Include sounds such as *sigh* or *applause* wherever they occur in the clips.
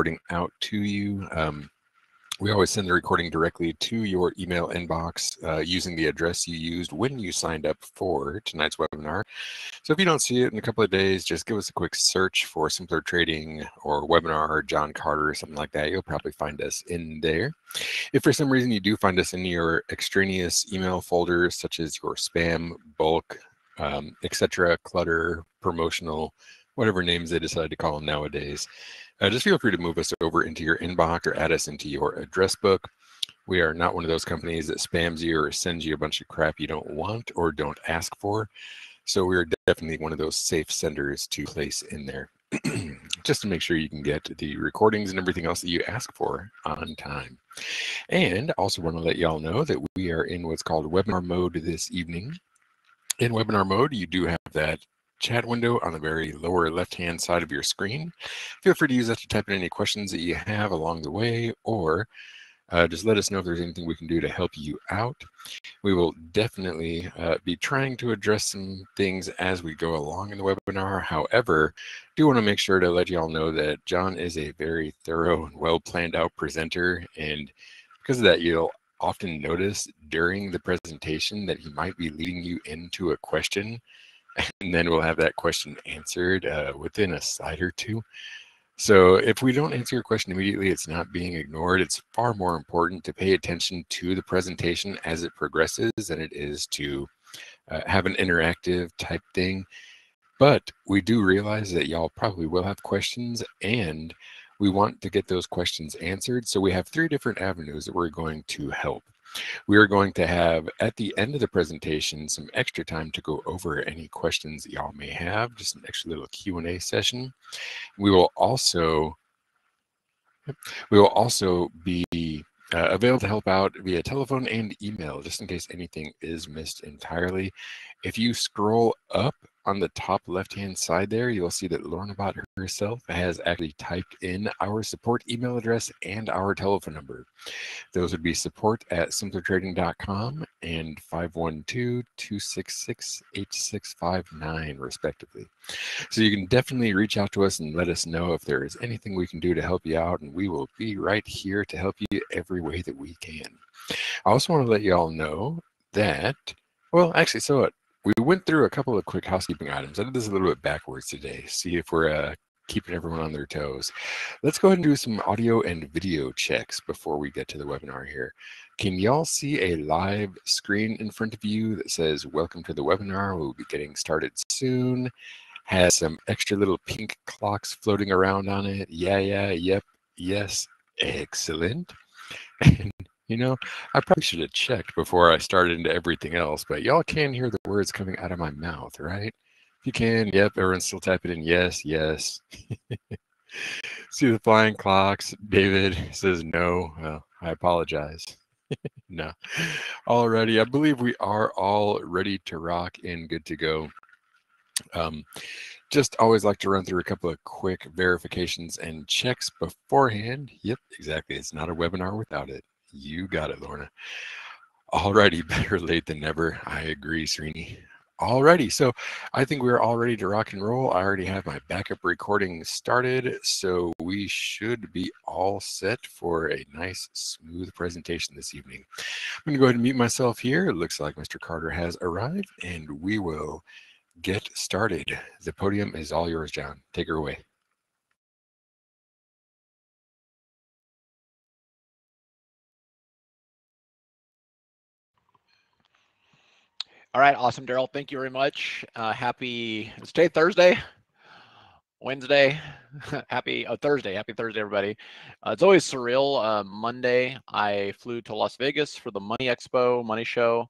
recording out to you. Um, we always send the recording directly to your email inbox uh, using the address you used when you signed up for tonight's webinar. So if you don't see it in a couple of days, just give us a quick search for Simpler Trading or webinar or John Carter or something like that. You'll probably find us in there. If for some reason you do find us in your extraneous email folders, such as your spam, bulk, um, etc., clutter, promotional, whatever names they decide to call them nowadays, uh, just feel free to move us over into your inbox or add us into your address book. We are not one of those companies that spams you or sends you a bunch of crap you don't want or don't ask for. So we're definitely one of those safe senders to place in there *clears throat* just to make sure you can get the recordings and everything else that you ask for on time. And also want to let y'all know that we are in what's called webinar mode this evening. In webinar mode, you do have that chat window on the very lower left-hand side of your screen. Feel free to use that to type in any questions that you have along the way, or uh, just let us know if there's anything we can do to help you out. We will definitely uh, be trying to address some things as we go along in the webinar. However, do want to make sure to let you all know that John is a very thorough and well planned out presenter. And because of that, you'll often notice during the presentation that he might be leading you into a question and then we'll have that question answered uh, within a slide or two. So if we don't answer your question immediately, it's not being ignored. It's far more important to pay attention to the presentation as it progresses than it is to uh, have an interactive type thing. But we do realize that y'all probably will have questions and we want to get those questions answered. So we have three different avenues that we're going to help. We are going to have at the end of the presentation some extra time to go over any questions y'all may have, just an extra little Q&A session. We will also we will also be uh, available to help out via telephone and email, just in case anything is missed entirely. If you scroll up on the top left hand side there, you'll see that Lorna about herself has actually typed in our support email address and our telephone number. Those would be support at simplertrading.com and 512-266-8659 respectively. So you can definitely reach out to us and let us know if there is anything we can do to help you out and we will be right here to help you every way that we can. I also want to let you all know that, well, actually, so what? We went through a couple of quick housekeeping items. I did this a little bit backwards today, see if we're uh, keeping everyone on their toes. Let's go ahead and do some audio and video checks before we get to the webinar here. Can y'all see a live screen in front of you that says, welcome to the webinar. We'll be getting started soon. Has some extra little pink clocks floating around on it. Yeah, yeah, yep, yes, excellent. And *laughs* you know, I probably should have checked before I started into everything else, but y'all can hear the words coming out of my mouth, right? If you can, yep, everyone's still typing in yes, yes. *laughs* See the flying clocks. David says no. Well, I apologize. *laughs* no. Already, I believe we are all ready to rock and good to go. Um, just always like to run through a couple of quick verifications and checks beforehand. Yep, exactly. It's not a webinar without it. You got it, Lorna. Alrighty, *laughs* better late than never. I agree, Srini. Alrighty, so I think we're all ready to rock and roll. I already have my backup recording started, so we should be all set for a nice, smooth presentation this evening. I'm going to go ahead and mute myself here. It looks like Mr. Carter has arrived, and we will get started. The podium is all yours, John. Take her away. All right, awesome, Daryl. Thank you very much. Uh, happy it's today Thursday, Wednesday. *laughs* happy oh, Thursday. Happy Thursday, everybody. Uh, it's always surreal. Uh, Monday, I flew to Las Vegas for the Money Expo, Money Show,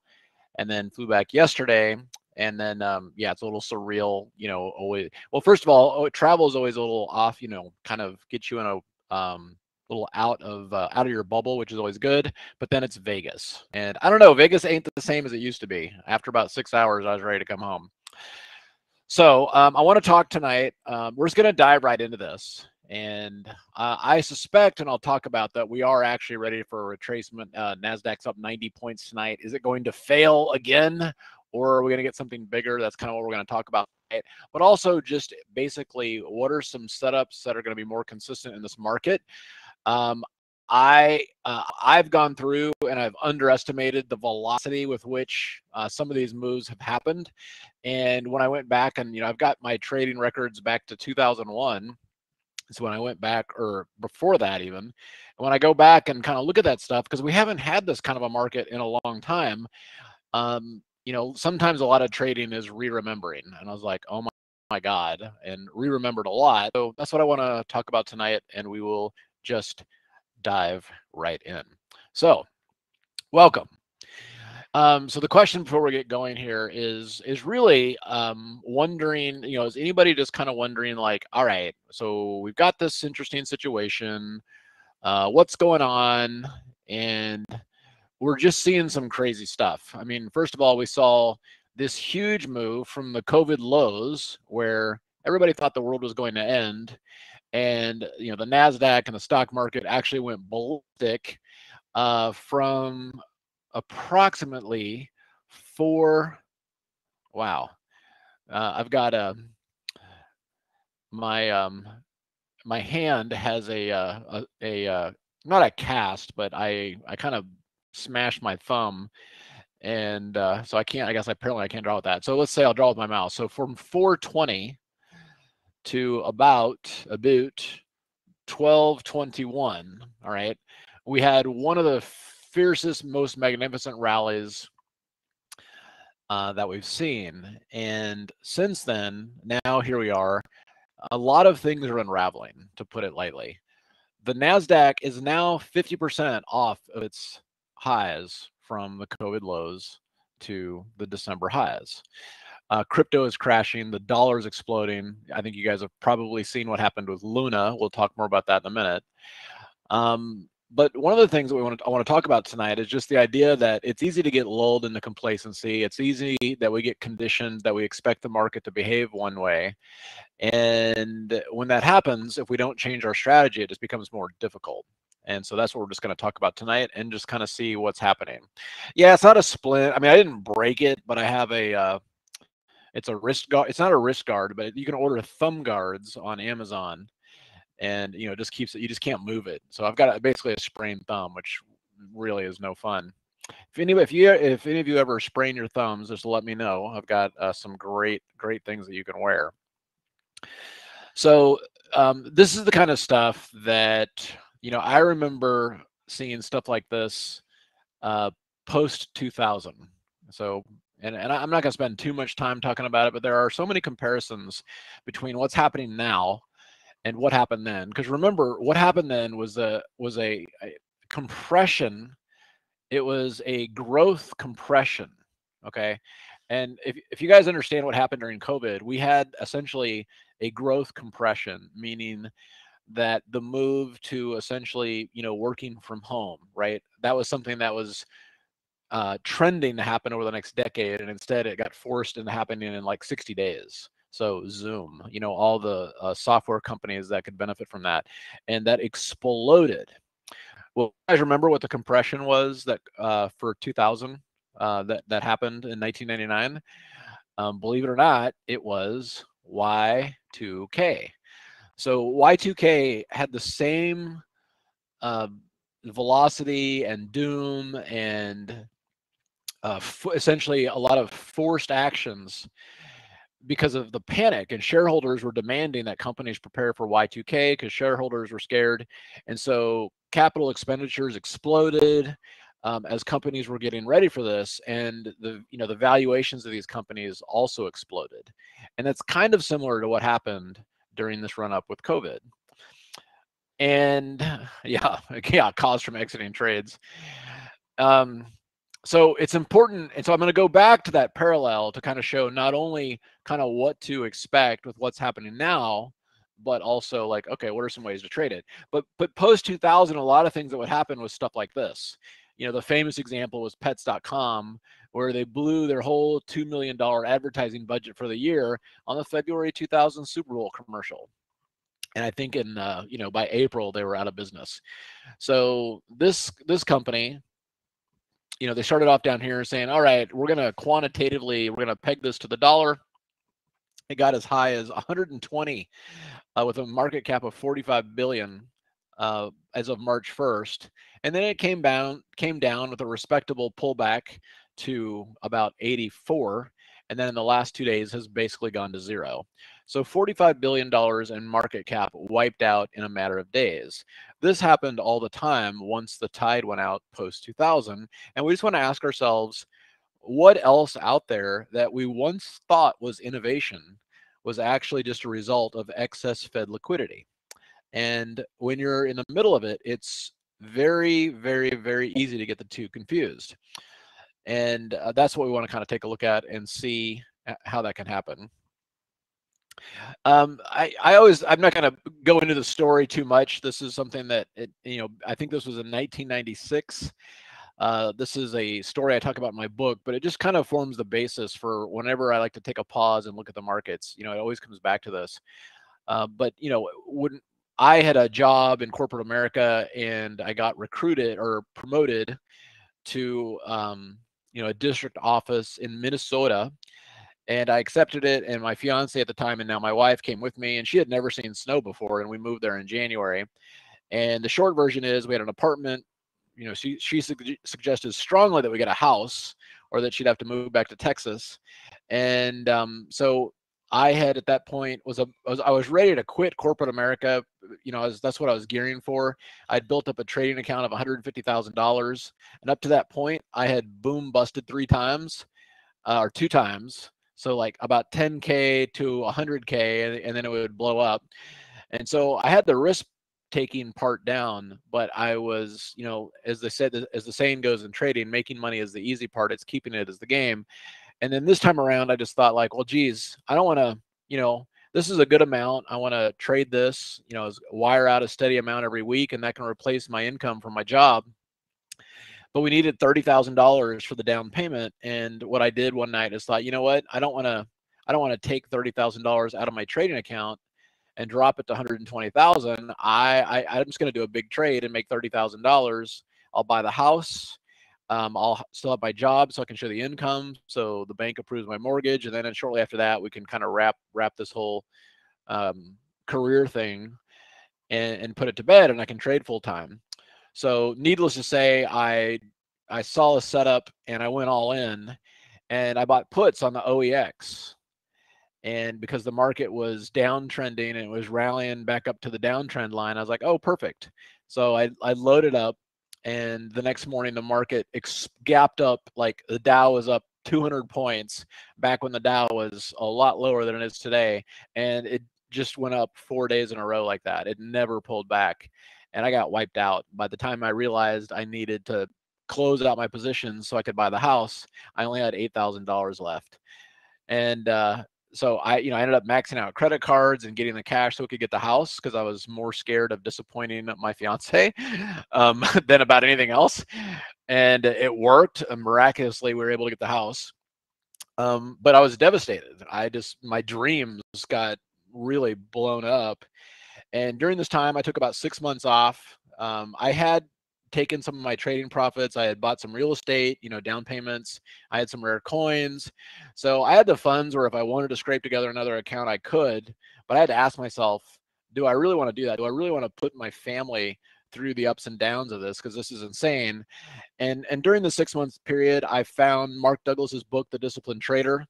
and then flew back yesterday. And then, um, yeah, it's a little surreal. You know, always. Well, first of all, oh, travel is always a little off. You know, kind of get you in a um, little out of uh, out of your bubble, which is always good. But then it's Vegas, and I don't know, Vegas ain't the same as it used to be. After about six hours, I was ready to come home. So um, I want to talk tonight. Um, we're just going to dive right into this, and uh, I suspect, and I'll talk about that, we are actually ready for a retracement. Uh, Nasdaq's up 90 points tonight. Is it going to fail again, or are we going to get something bigger? That's kind of what we're going to talk about but also just basically what are some setups that are going to be more consistent in this market. Um, I uh, I've gone through and I've underestimated the velocity with which uh, some of these moves have happened, and when I went back and you know I've got my trading records back to 2001, so when I went back or before that even, when I go back and kind of look at that stuff because we haven't had this kind of a market in a long time, um, you know sometimes a lot of trading is re-remembering, and I was like, oh my my God, and re-remembered a lot. So that's what I want to talk about tonight, and we will just dive right in. So, welcome. Um, so the question before we get going here is is really um, wondering, you know, is anybody just kind of wondering like, all right, so we've got this interesting situation, uh, what's going on, and we're just seeing some crazy stuff. I mean, first of all, we saw this huge move from the COVID lows where everybody thought the world was going to end and you know the Nasdaq and the stock market actually went ballistic uh, from approximately four. Wow, uh, I've got a my um my hand has a uh, a, a uh, not a cast, but I I kind of smashed my thumb and uh, so I can't. I guess I apparently I can't draw with that. So let's say I'll draw with my mouse. So from 420 to about about 1221 all right? We had one of the fiercest most magnificent rallies uh, that we've seen. And since then now here we are a lot of things are unraveling to put it lightly. The nasdaq is now 50% off of its highs from the covid lows to the december highs uh, crypto is crashing. The dollar is exploding. I think you guys have probably seen what happened with Luna. We'll talk more about that in a minute. Um, but one of the things that we want to, I want to talk about tonight is just the idea that it's easy to get lulled into complacency. It's easy that we get conditioned that we expect the market to behave one way. And when that happens, if we don't change our strategy, it just becomes more difficult. And so that's what we're just going to talk about tonight and just kind of see what's happening. Yeah, it's not a splint. I mean, I didn't break it, but I have a uh, it's a wrist guard. It's not a wrist guard, but you can order thumb guards on Amazon, and you know just keeps it. You just can't move it. So I've got a, basically a sprained thumb, which really is no fun. If any if you if any of you ever sprain your thumbs, just let me know. I've got uh, some great great things that you can wear. So um, this is the kind of stuff that you know I remember seeing stuff like this uh, post 2000. So and, and I'm not going to spend too much time talking about it, but there are so many comparisons between what's happening now and what happened then. Because remember, what happened then was a was a, a compression. It was a growth compression. Okay, and if if you guys understand what happened during COVID, we had essentially a growth compression, meaning that the move to essentially you know working from home, right? That was something that was uh, trending to happen over the next decade, and instead it got forced into happening in like 60 days. So Zoom, you know, all the uh, software companies that could benefit from that, and that exploded. Well, guys, remember what the compression was that uh, for 2000 uh, that that happened in 1999? Um, believe it or not, it was Y2K. So Y2K had the same uh, velocity and doom and uh, essentially a lot of forced actions because of the panic and shareholders were demanding that companies prepare for Y2K because shareholders were scared. And so capital expenditures exploded um, as companies were getting ready for this and the you know the valuations of these companies also exploded. And that's kind of similar to what happened during this run up with COVID. And *sighs* yeah, *laughs* yeah, cause from exiting trades. Um, so it's important and so i'm going to go back to that parallel to kind of show not only kind of what to expect with what's happening now but also like okay what are some ways to trade it? But but post 2000 a lot of things that would happen was stuff like this. You know the famous example was pets.com where they blew their whole $2 million advertising budget for the year on the february 2000 super bowl commercial. And i think in uh, you know by april they were out of business. So this this company you know, they started off down here saying, all right, we're going to quantitatively, we're going to peg this to the dollar. it got as high as 120 uh, with a market cap of 45 billion uh, as of March 1st, and then it came down came down with a respectable pullback to about 84, and then in the last two days has basically gone to zero. So $45 billion in market cap wiped out in a matter of days. This happened all the time once the tide went out post 2000. And we just want to ask ourselves what else out there that we once thought was innovation was actually just a result of excess Fed liquidity. And when you're in the middle of it, it's very, very, very easy to get the two confused. And uh, that's what we want to kind of take a look at and see uh, how that can happen. Um, I, I always, I'm not going to go into the story too much. This is something that, it, you know, I think this was in 1996. Uh, this is a story I talk about in my book, but it just kind of forms the basis for whenever I like to take a pause and look at the markets. You know, it always comes back to this. Uh, but you know, when I had a job in corporate America and I got recruited or promoted to, um, you know, a district office in Minnesota, and I accepted it. And my fiance at the time, and now my wife, came with me, and she had never seen snow before, and we moved there in January. And the short version is, we had an apartment. You know, she she su- suggested strongly that we get a house, or that she'd have to move back to Texas. And um, so I had at that point was a was, I was ready to quit corporate America. You know, was, that's what I was gearing for. I'd built up a trading account of one hundred fifty thousand dollars, and up to that point, I had boom busted three times, uh, or two times, so like about 10K to 100K, and, then it would blow up. And so I had the risk taking part down, but I was, you know, as they said, as the saying goes in trading, making money is the easy part. It's keeping it as the game. And then this time around, I just thought like, well, geez, I don't want to, you know, this is a good amount. I want to trade this, you know, wire out a steady amount every week, and that can replace my income from my job but we needed $30,000 for the down payment. And what I did one night is thought, you know what? I don't want to, I don't want to take $30,000 out of my trading account and drop it to 120,000. I, I I'm just going to do a big trade and make $30,000. I'll buy the house. Um, I'll still have my job so I can show the income. So the bank approves my mortgage. And then shortly after that, we can kind of wrap, wrap this whole um, career thing and, and put it to bed and I can trade full time. So needless to say, I I saw a setup and I went all in and I bought puts on the OEX. And because the market was downtrending and it was rallying back up to the downtrend line, I was like, oh, perfect. So I, I loaded up and the next morning the market ex- gapped up like the Dow was up 200 points back when the Dow was a lot lower than it is today. And it just went up four days in a row like that. It never pulled back and I got wiped out. By the time I realized I needed to close out my positions so I could buy the house, I only had eight thousand dollars left, and uh, so I, you know, I ended up maxing out credit cards and getting the cash so we could get the house because I was more scared of disappointing my fiance *laughs* um, *laughs* than about anything else, and it worked. And miraculously, we were able to get the house. Um, but I was devastated. I just my dreams got really blown up and during this time, I took about six months off. Um, I had taken some of my trading profits. I had bought some real estate, you know, down payments. I had some rare coins. So I had the funds where if I wanted to scrape together another account, I could. But I had to ask myself, do I really want to do that? Do I really want to put my family through the ups and downs of this because this is insane and and during the six months period i found mark douglas's book the disciplined trader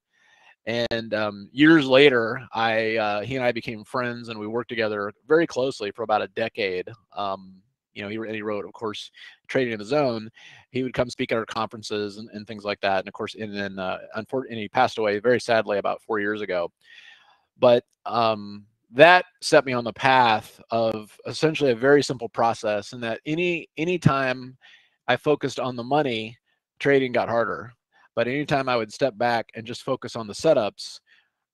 and um, years later, I uh, he and I became friends, and we worked together very closely for about a decade. Um, you know, he, and he wrote, of course, Trading in the Zone. He would come speak at our conferences and, and things like that. And of course, and then uh, unfortunately, he passed away very sadly about four years ago. But um, that set me on the path of essentially a very simple process, and that any any time I focused on the money, trading got harder but anytime I would step back and just focus on the setups,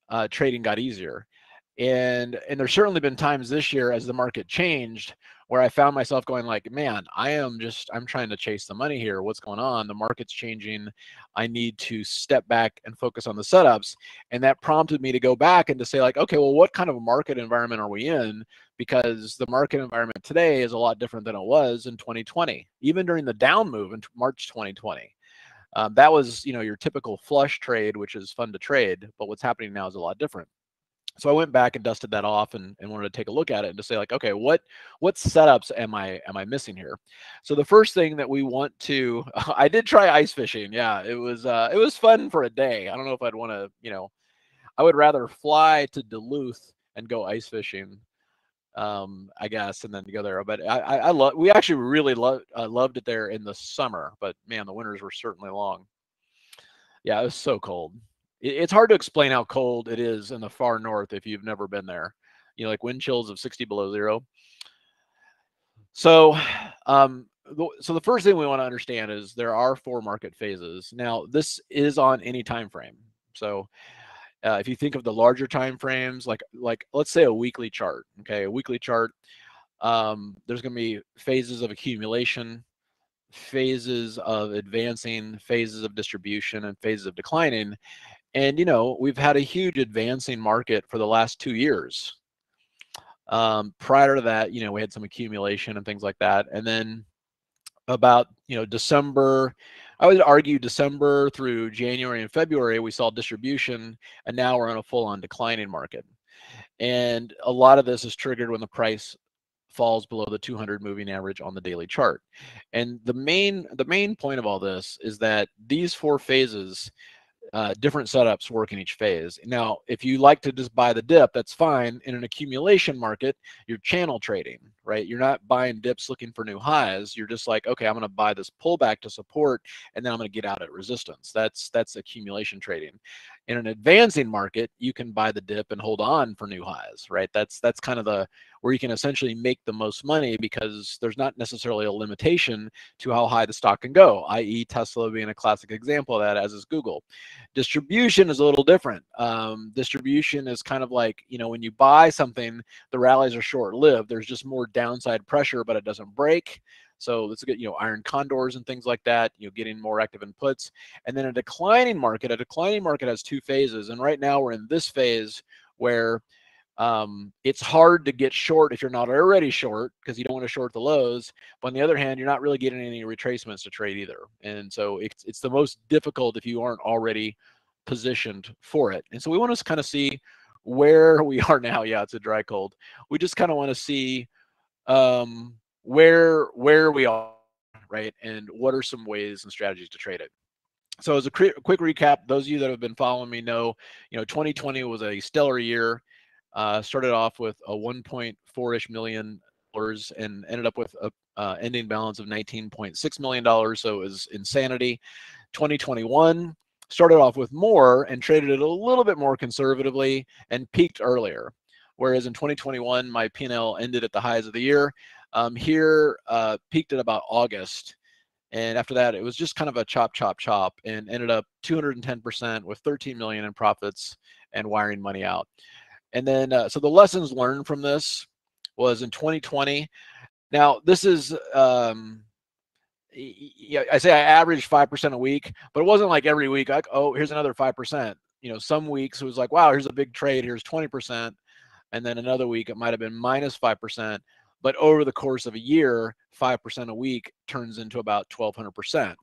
uh, trading got easier. And and there's certainly been times this year as the market changed where I found myself going like, man, I am just I'm trying to chase the money here. What's going on? The market's changing. I need to step back and focus on the setups. And that prompted me to go back and to say like, okay, well, what kind of a market environment are we in? Because the market environment today is a lot different than it was in 2020, even during the down move in March 2020. Um, that was, you know, your typical flush trade, which is fun to trade, but what's happening now is a lot different. so I went back and dusted that off and, and wanted to take a look at it and to say like, okay, what what setups am I am I missing here? So the first thing that we want to, *laughs* I did try ice fishing. Yeah, it was uh, it was fun for a day. I don't know if I'd want to, you know, I would rather fly to Duluth and go ice fishing, um, I guess, and then go there. But I I, I love we actually really loved uh, loved it there in the summer. But man, the winters were certainly long. Yeah, it was so cold it's hard to explain how cold it is in the far north if you've never been there. You know, like wind chills of 60 below zero. So, um, so the first thing we want to understand is there are four market phases. Now, this is on any time frame. So, uh, if you think of the larger time frames, like like let's say a weekly chart, okay, a weekly chart, um, there's going to be phases of accumulation, phases of advancing, phases of distribution, and phases of declining. And, you know, we've had a huge advancing market for the last two years. Um, prior to that, you know, we had some accumulation and things like that. And then about, you know, December, I would argue December through January and February, we saw distribution, and now we're on a full on declining market. And a lot of this is triggered when the price falls below the 200 moving average on the daily chart. And the main the main point of all this is that these four phases uh, different setups work in each phase. Now, if you like to just buy the dip, that's fine. In an accumulation market, you're channel trading, right? You're not buying dips looking for new highs. You're just like, okay, I'm going to buy this pullback to support, and then I'm going to get out at resistance. That's that's accumulation trading. In an advancing market, you can buy the dip and hold on for new highs, right? That's that's kind of the where you can essentially make the most money because there's not necessarily a limitation to how high the stock can go, i.e. Tesla being a classic example of that, as is Google. Distribution is a little different. Um, distribution is kind of like, you know, when you buy something, the rallies are short-lived. There's just more downside pressure, but it doesn't break. So let's get, you know, iron condors and things like that, you know, getting more active inputs. And then a declining market, a declining market has two phases. And right now we're in this phase where um, it's hard to get short if you're not already short because you don't want to short the lows. But on the other hand, you're not really getting any retracements to trade either. And so it's, it's the most difficult if you aren't already positioned for it. And so we want to kind of see where *laughs* we are now. Yeah, it's a dry cold. We just kind of want to see um, where where we are, right? And what are some ways and strategies to trade it? So as a quick recap, those of you that have been following me know, you know, 2020 was a stellar year. Uh, started off with a 1.4ish million dollars and ended up with a uh, ending balance of 19.6 million dollars. So it was insanity. 2021 started off with more and traded it a little bit more conservatively and peaked earlier. Whereas in 2021, my P&L ended at the highs of the year. Um, here uh, peaked at about August. And after that, it was just kind of a chop, chop, chop and ended up 210% with 13 million in profits and wiring money out. And then, uh, so the lessons learned from this was in 2020. Now, this is, um, yeah, I say I averaged 5% a week, but it wasn't like every week, like, oh, here's another 5%. You know, some weeks it was like, wow, here's a big trade, here's 20%. And then another week it might have been minus 5%. But over the course of a year, 5% a week turns into about 1200%,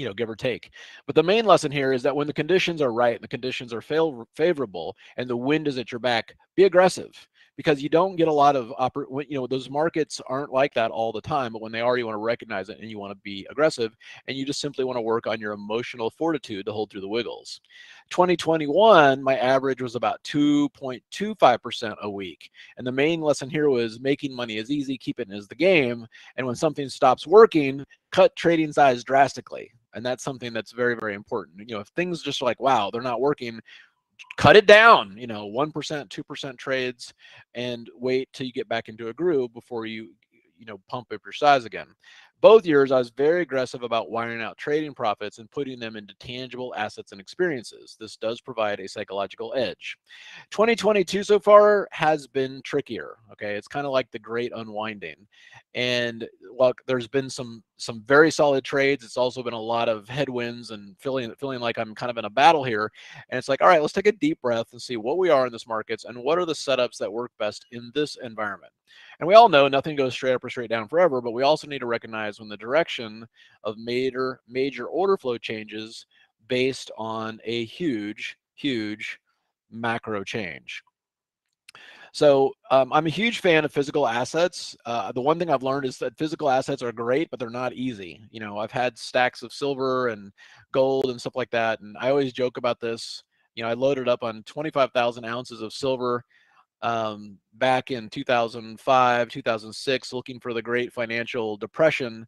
you know, give or take. But the main lesson here is that when the conditions are right the conditions are fail- favorable and the wind is at your back, be aggressive because you don't get a lot of oper- you know those markets aren't like that all the time but when they are you want to recognize it and you want to be aggressive and you just simply want to work on your emotional fortitude to hold through the wiggles. 2021 my average was about 2.25% a week and the main lesson here was making money is easy keeping is the game and when something stops working cut trading size drastically and that's something that's very very important. You know if things just like wow they're not working cut it down, you know, 1%, 2% trades and wait till you get back into a groove before you, you know, pump up your size again both years, I was very aggressive about wiring out trading profits and putting them into tangible assets and experiences. This does provide a psychological edge. 2022 so far has been trickier. Okay, it's kind of like the great unwinding, and while there's been some some very solid trades, it's also been a lot of headwinds and feeling feeling like I'm kind of in a battle here. And it's like, all right, let's take a deep breath and see what we are in this markets and what are the setups that work best in this environment. And we all know nothing goes straight up or straight down forever, but we also need to recognize when the direction of major major order flow changes based on a huge, huge macro change. So um, I'm a huge fan of physical assets. Uh, the one thing I've learned is that physical assets are great, but they're not easy. You know, I've had stacks of silver and gold and stuff like that, and I always joke about this. You know, I loaded up on 25,000 ounces of silver um, back in 2005, 2006, looking for the great financial depression.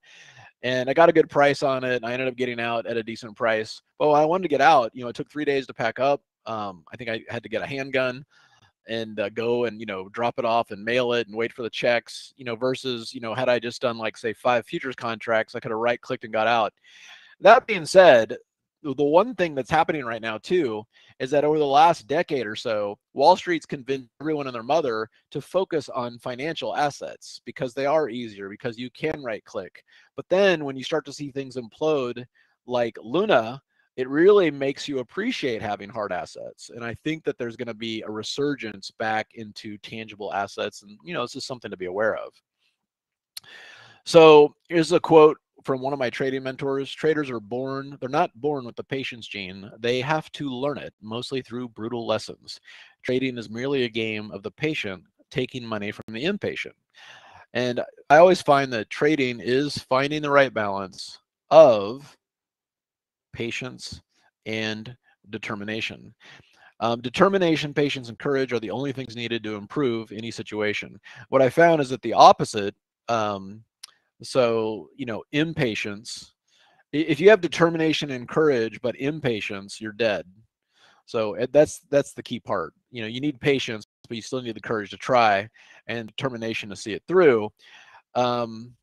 And I got a good price on it. I ended up getting out at a decent price. But I wanted to get out, you know, it took three days to pack up. Um, I think I had to get a handgun and uh, go and you know drop it off and mail it and wait for the checks you know versus you know had i just done like say five futures contracts i could have right clicked and got out that being said the one thing that's happening right now too is that over the last decade or so wall street's convinced everyone and their mother to focus on financial assets because they are easier because you can right click but then when you start to see things implode like luna it really makes you appreciate having hard assets. And I think that there's going to be a resurgence back into tangible assets. And, you know, this is something to be aware of. So here's a quote from one of my trading mentors traders are born they're not born with the patience gene they have to learn it mostly through brutal lessons trading is merely a game of the patient taking money from the impatient and i always find that trading is finding the right balance of patience, and determination. Um, determination, patience, and courage are the only things needed to improve any situation. What I found is that the opposite, um, so, you know, impatience, if you have determination and courage, but impatience, you're dead. So eh, that's that's the key part. You know, you need patience, but you still need the courage to try and determination to see it through. Um,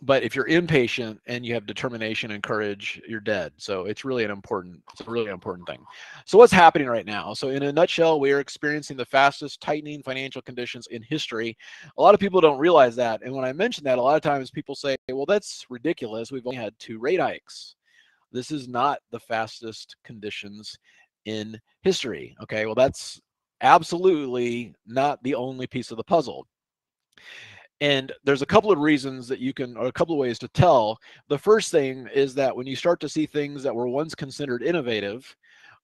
but if you're impatient and you have determination and courage you're dead. So it's really an important it's a really important thing. So what's happening right now? So in a nutshell we are experiencing the fastest tightening financial conditions in history. A lot of people don't realize that and when i mention that a lot of times people say well that's ridiculous. We've only had two rate hikes. This is not the fastest conditions in history okay? Well that's absolutely not the only piece of the puzzle and there's a couple of reasons that you can, or a couple of ways to tell. The first thing is that when you start to see things that were once considered innovative,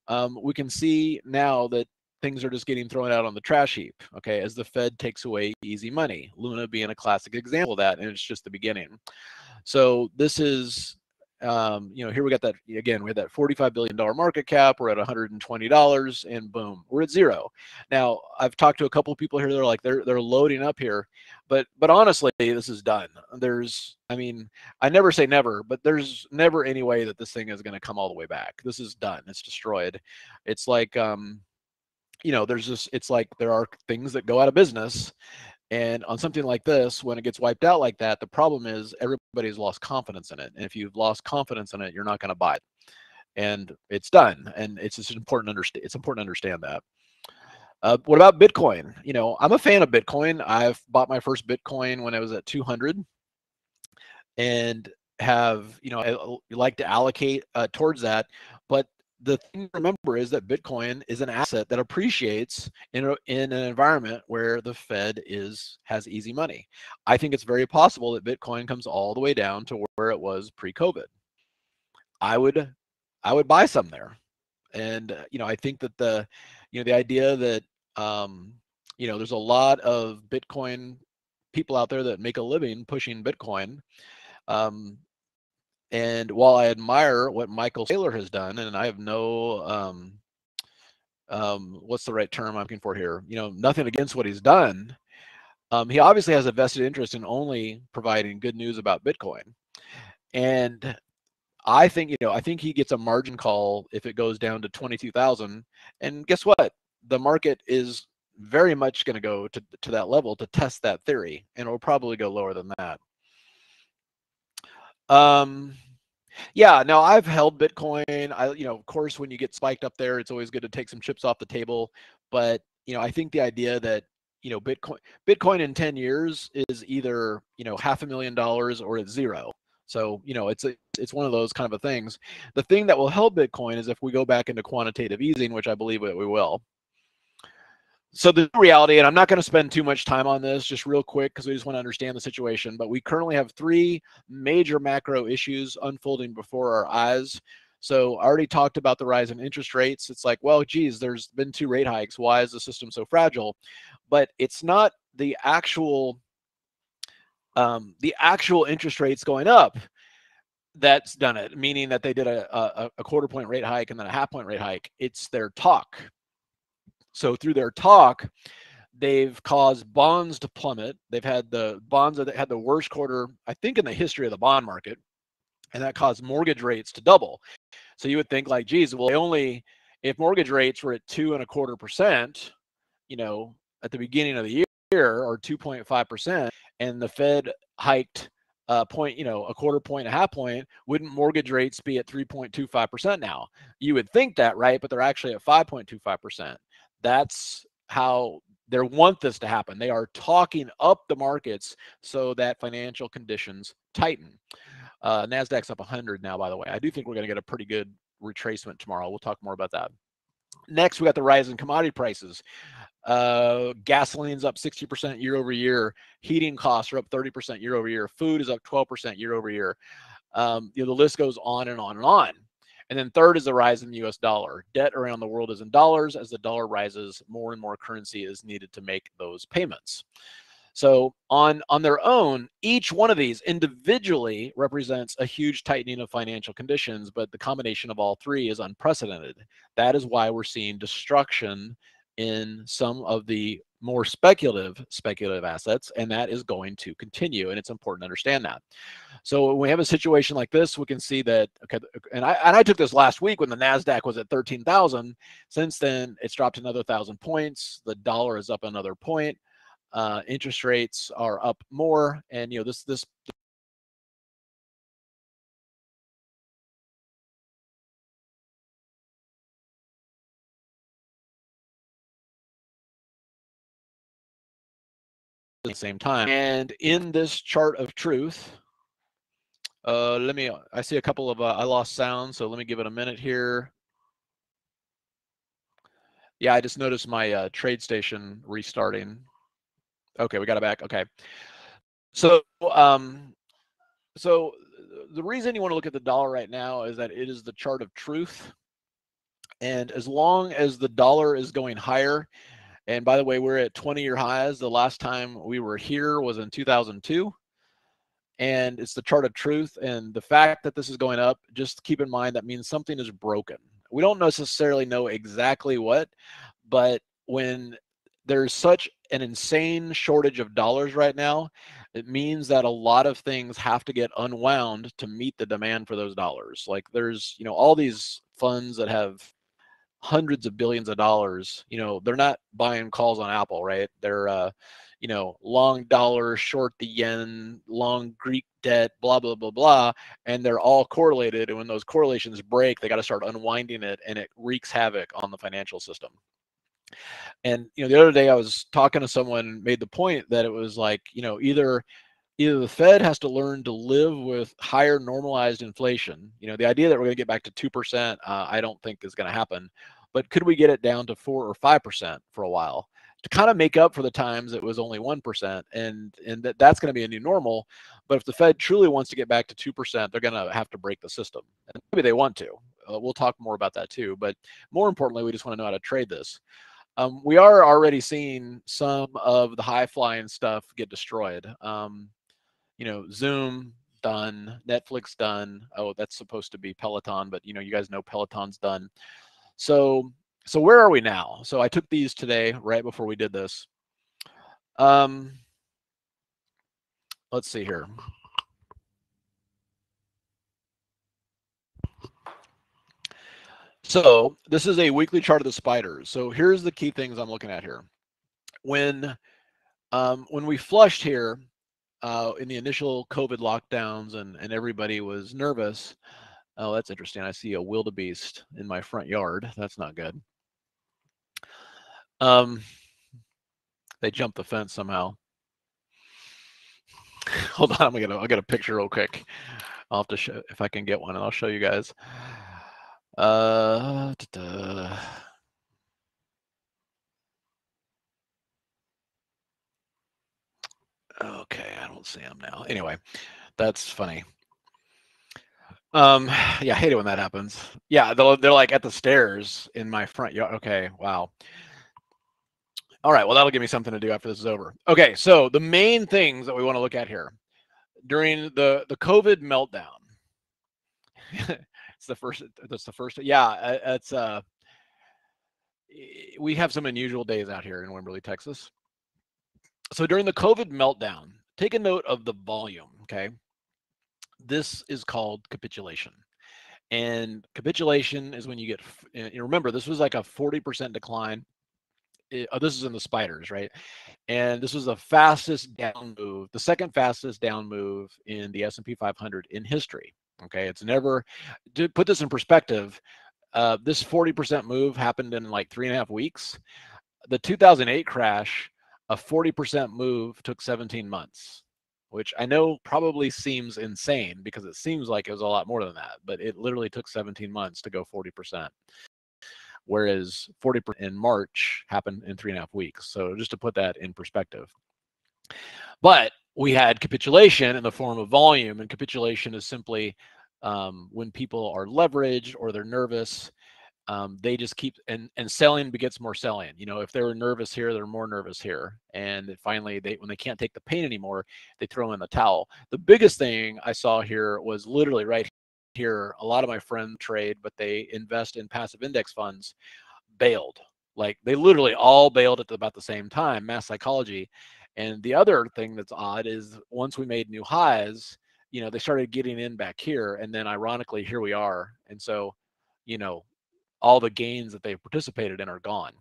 um, we can see now that things are just getting thrown out on the trash heap, okay, as the Fed takes away easy money. Luna being a classic example of that, and it's just the beginning. So this is um, you know, here we got that again, we had that $45 billion market cap. We're at $120 and boom, we're at zero. Now I've talked to a couple of people here. They're like, they're, they're loading up here, but, but honestly, this is done. There's, I mean, I never say never, but there's never any way that this thing is going to come all the way back. This is done. It's destroyed. It's like, um, you know, there's just, it's like there are things that go out of business and on something like this, when it gets wiped out like that, the problem is everybody's lost confidence in it. And if you've lost confidence in it, you're not going to buy it. And it's done. And it's just important to understand. It's important to understand that. Uh, what about Bitcoin? You know, I'm a fan of Bitcoin. I've bought my first Bitcoin when I was at 200, and have you know I like to allocate uh, towards that. The thing to remember is that Bitcoin is an asset that appreciates in, a, in an environment where the Fed is has easy money. I think it's very possible that Bitcoin comes all the way down to where it was pre-COVID. I would I would buy some there, and uh, you know I think that the you know the idea that um, you know there's a lot of Bitcoin people out there that make a living pushing Bitcoin. Um, and while I admire what Michael Saylor has done, and I have no, um, um, what's the right term I'm looking for here? You know, nothing against what he's done. Um, he obviously has a vested interest in only providing good news about Bitcoin. And I think, you know, I think he gets a margin call if it goes down to 22,000. And guess what? The market is very much going to go to, to that level to test that theory. And it will probably go lower than that. Um, yeah, no, I've held Bitcoin. I, you know, of course, when you get spiked up there, it's always good to take some chips off the table. But you know, I think the idea that you know Bitcoin, Bitcoin in ten years is either you know half a million dollars or it's zero. So you know, it's a, it's one of those kind of things. The thing that will help Bitcoin is if we go back into quantitative easing, which I believe that we will so the reality, and I'm not going to spend too much time on this, just real quick, because we just want to understand the situation. But we currently have three major macro issues unfolding before our eyes. So I already talked about the rise in interest rates. It's like, well, geez, there's been two rate hikes. Why is the system so fragile? But it's not the actual um, the actual interest rates going up that's done it, meaning that they did a, a, a quarter point rate hike and then a half point rate hike. It's their talk. So through their talk, they've caused bonds to plummet. They've had the bonds that had the worst quarter, I think, in the history of the bond market, and that caused mortgage rates to double. So you would think like, geez, well, they only if mortgage rates were at two and a quarter percent, you know, at the beginning of the year or 2.5 percent, and the Fed hiked a point, you know, a quarter point, a half point, wouldn't mortgage rates be at 3.25% now? You would think that, right? But they're actually at 5.25%. That's how they want this to happen. They are talking up the markets so that financial conditions tighten. Uh, Nasdaq's up 100 now, by the way. I do think we're going to get a pretty good retracement tomorrow. We'll talk more about that. Next, we got the rise in commodity prices. Uh, gasoline's up 60% year over year. Heating costs are up 30% year over year. Food is up 12% year over year. Um, you know, the list goes on and on and on. And then third is the rise in the US dollar. Debt around the world is in dollars. As the dollar rises, more and more currency is needed to make those payments. So on, on their own, each one of these individually represents a huge tightening of financial conditions, but the combination of all three is unprecedented. That is why we're seeing destruction in some of the more speculative speculative assets and that is going to continue and it's important to understand that. So when we have a situation like this we can see that okay and i and i took this last week when the nasdaq was at 13000 since then it's dropped another thousand points. The dollar is up another point. Uh, interest rates are up more and you know this this the same time. And in this chart of truth, uh, let me, I see a couple of, uh, I lost sound, so let me give it a minute here. Yeah, I just noticed my uh, TradeStation restarting. Okay, we got it back. Okay. So, um, so the reason you want to look at the dollar right now is that it is the chart of truth. And as long as the dollar is going higher, and by the way, we're at 20 year highs. The last time we were here was in 2002. And it's the chart of truth. And the fact that this is going up, just keep in mind that means something is broken. We don't necessarily know exactly what, but when there's such an insane shortage of dollars right now, it means that a lot of things have to get unwound to meet the demand for those dollars. Like there's, you know, all these funds that have hundreds of billions of dollars you know they're not buying calls on apple right? They're uh you know long dollar short the yen long greek debt blah blah blah blah and they're all correlated and when those correlations break they got to start unwinding it and it wreaks havoc on the financial system. And you know the other day i was talking to someone made the point that it was like you know either either the Fed has to learn to live with higher normalized inflation. You know, the idea that we're going to get back to 2%, uh, I don't think is going to happen. But could we get it down to 4 or 5% for a while to kind of make up for the times it was only 1%? And, and that, that's going to be a new normal. But if the Fed truly wants to get back to 2%, they're going to have to break the system. And maybe they want to. Uh, we'll talk more about that too. But more importantly, we just want to know how to trade this. Um, we are already seeing some of the high flying stuff get destroyed. Um, you know, Zoom done, Netflix done. Oh, that's supposed to be Peloton, but you know, you guys know Peloton's done. So, so where are we now? So I took these today, right before we did this. Um, let's see here. So this is a weekly chart of the spiders. So here's the key things I'm looking at here. When um, when we flushed here, uh, in the initial COVID lockdowns and, and everybody was nervous. Oh, that's interesting. I see a wildebeest in my front yard. That's not good. Um, they jumped the fence somehow. *laughs* Hold on, I'm gonna I'll get a picture real quick. I'll have to show if I can get one, and I'll show you guys. Uh, Okay, I don't see him now. Anyway, that's funny. Um, *sighs* yeah, I hate it when that happens. Yeah, they're, they're like at the stairs in my front yard. Okay, wow. All right, well, that'll give me something to do after this is over. Okay, so the main things that we want to look at here during the the COVID meltdown. *laughs* it's the first. That's the first. Yeah, it's uh, we have some unusual days out here in Wimberley, Texas. So during the COVID meltdown, take a note of the volume. Okay, this is called capitulation. And capitulation is when you get, you remember, this was like a 40% decline. It, oh, this is in the spiders, right? And this was the fastest down move, the second fastest down move in the S&P 500 in history. Okay, it's never, to put this in perspective, uh, this 40% move happened in like three and a half weeks. The 2008 crash, a 40% move took 17 months which I know probably seems insane because it seems like it was a lot more than that, but it literally took 17 months to go 40%. Whereas 40% in March happened in three and a half weeks. So just to put that in perspective. But we had capitulation in the form of volume, and capitulation is simply um, when people are leveraged or they're nervous um, they just keep and and selling begets more selling. You know, if they were nervous here, they're more nervous here, and finally, they when they can't take the pain anymore, they throw in the towel. The biggest thing I saw here was literally right here. A lot of my friends trade, but they invest in passive index funds. Bailed, like they literally all bailed at about the same time. Mass psychology, and the other thing that's odd is once we made new highs, you know, they started getting in back here, and then ironically, here we are, and so you know all the gains that they've participated in are gone.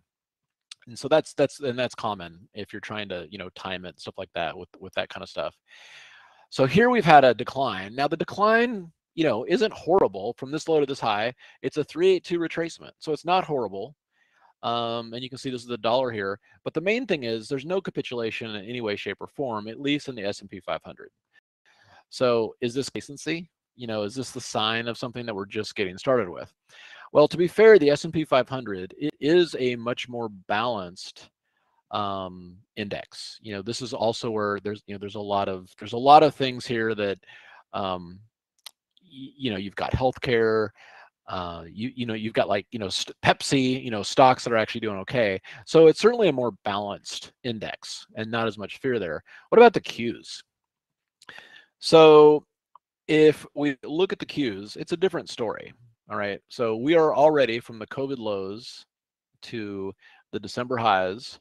And so that's that's and that's common if you're trying to you know time it stuff like that with with that kind of stuff. So here we've had a decline. Now the decline you know isn't horrible from this low to this high. It's a 382 retracement so it's not horrible. Um, and you can see this is the dollar here but the main thing is there's no capitulation in any way shape or form at least in the s&p 500 so is this complacency you know is this the sign of something that we're just getting started with well, to be fair, the S&P 500 it is a much more balanced um, index. You know, this is also where there's you know there's a lot of there's a lot of things here that um, you know you've got healthcare. Uh, you you know you've got like you know Pepsi you know stocks that are actually doing okay. So it's certainly a more balanced index and not as much fear there. What about the Qs? So if we look at the Qs, it's a different story. All right. So we are already from the COVID lows to the December highs,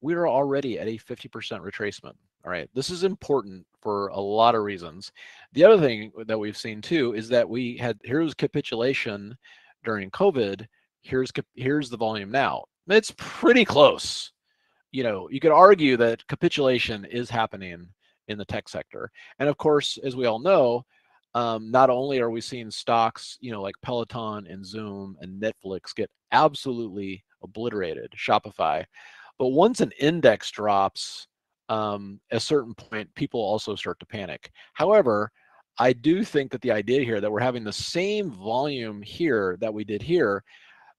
we are already at a 50% retracement. All right. This is important for a lot of reasons. The other thing that we've seen too is that we had here's capitulation during COVID. Here's here's the volume now. It's pretty close. You know, you could argue that capitulation is happening in the tech sector. And of course, as we all know, um, not only are we seeing stocks, you know, like Peloton and Zoom and Netflix get absolutely obliterated, Shopify, but once an index drops, um, a certain point, people also start to panic. However, I do think that the idea here that we're having the same volume here that we did here,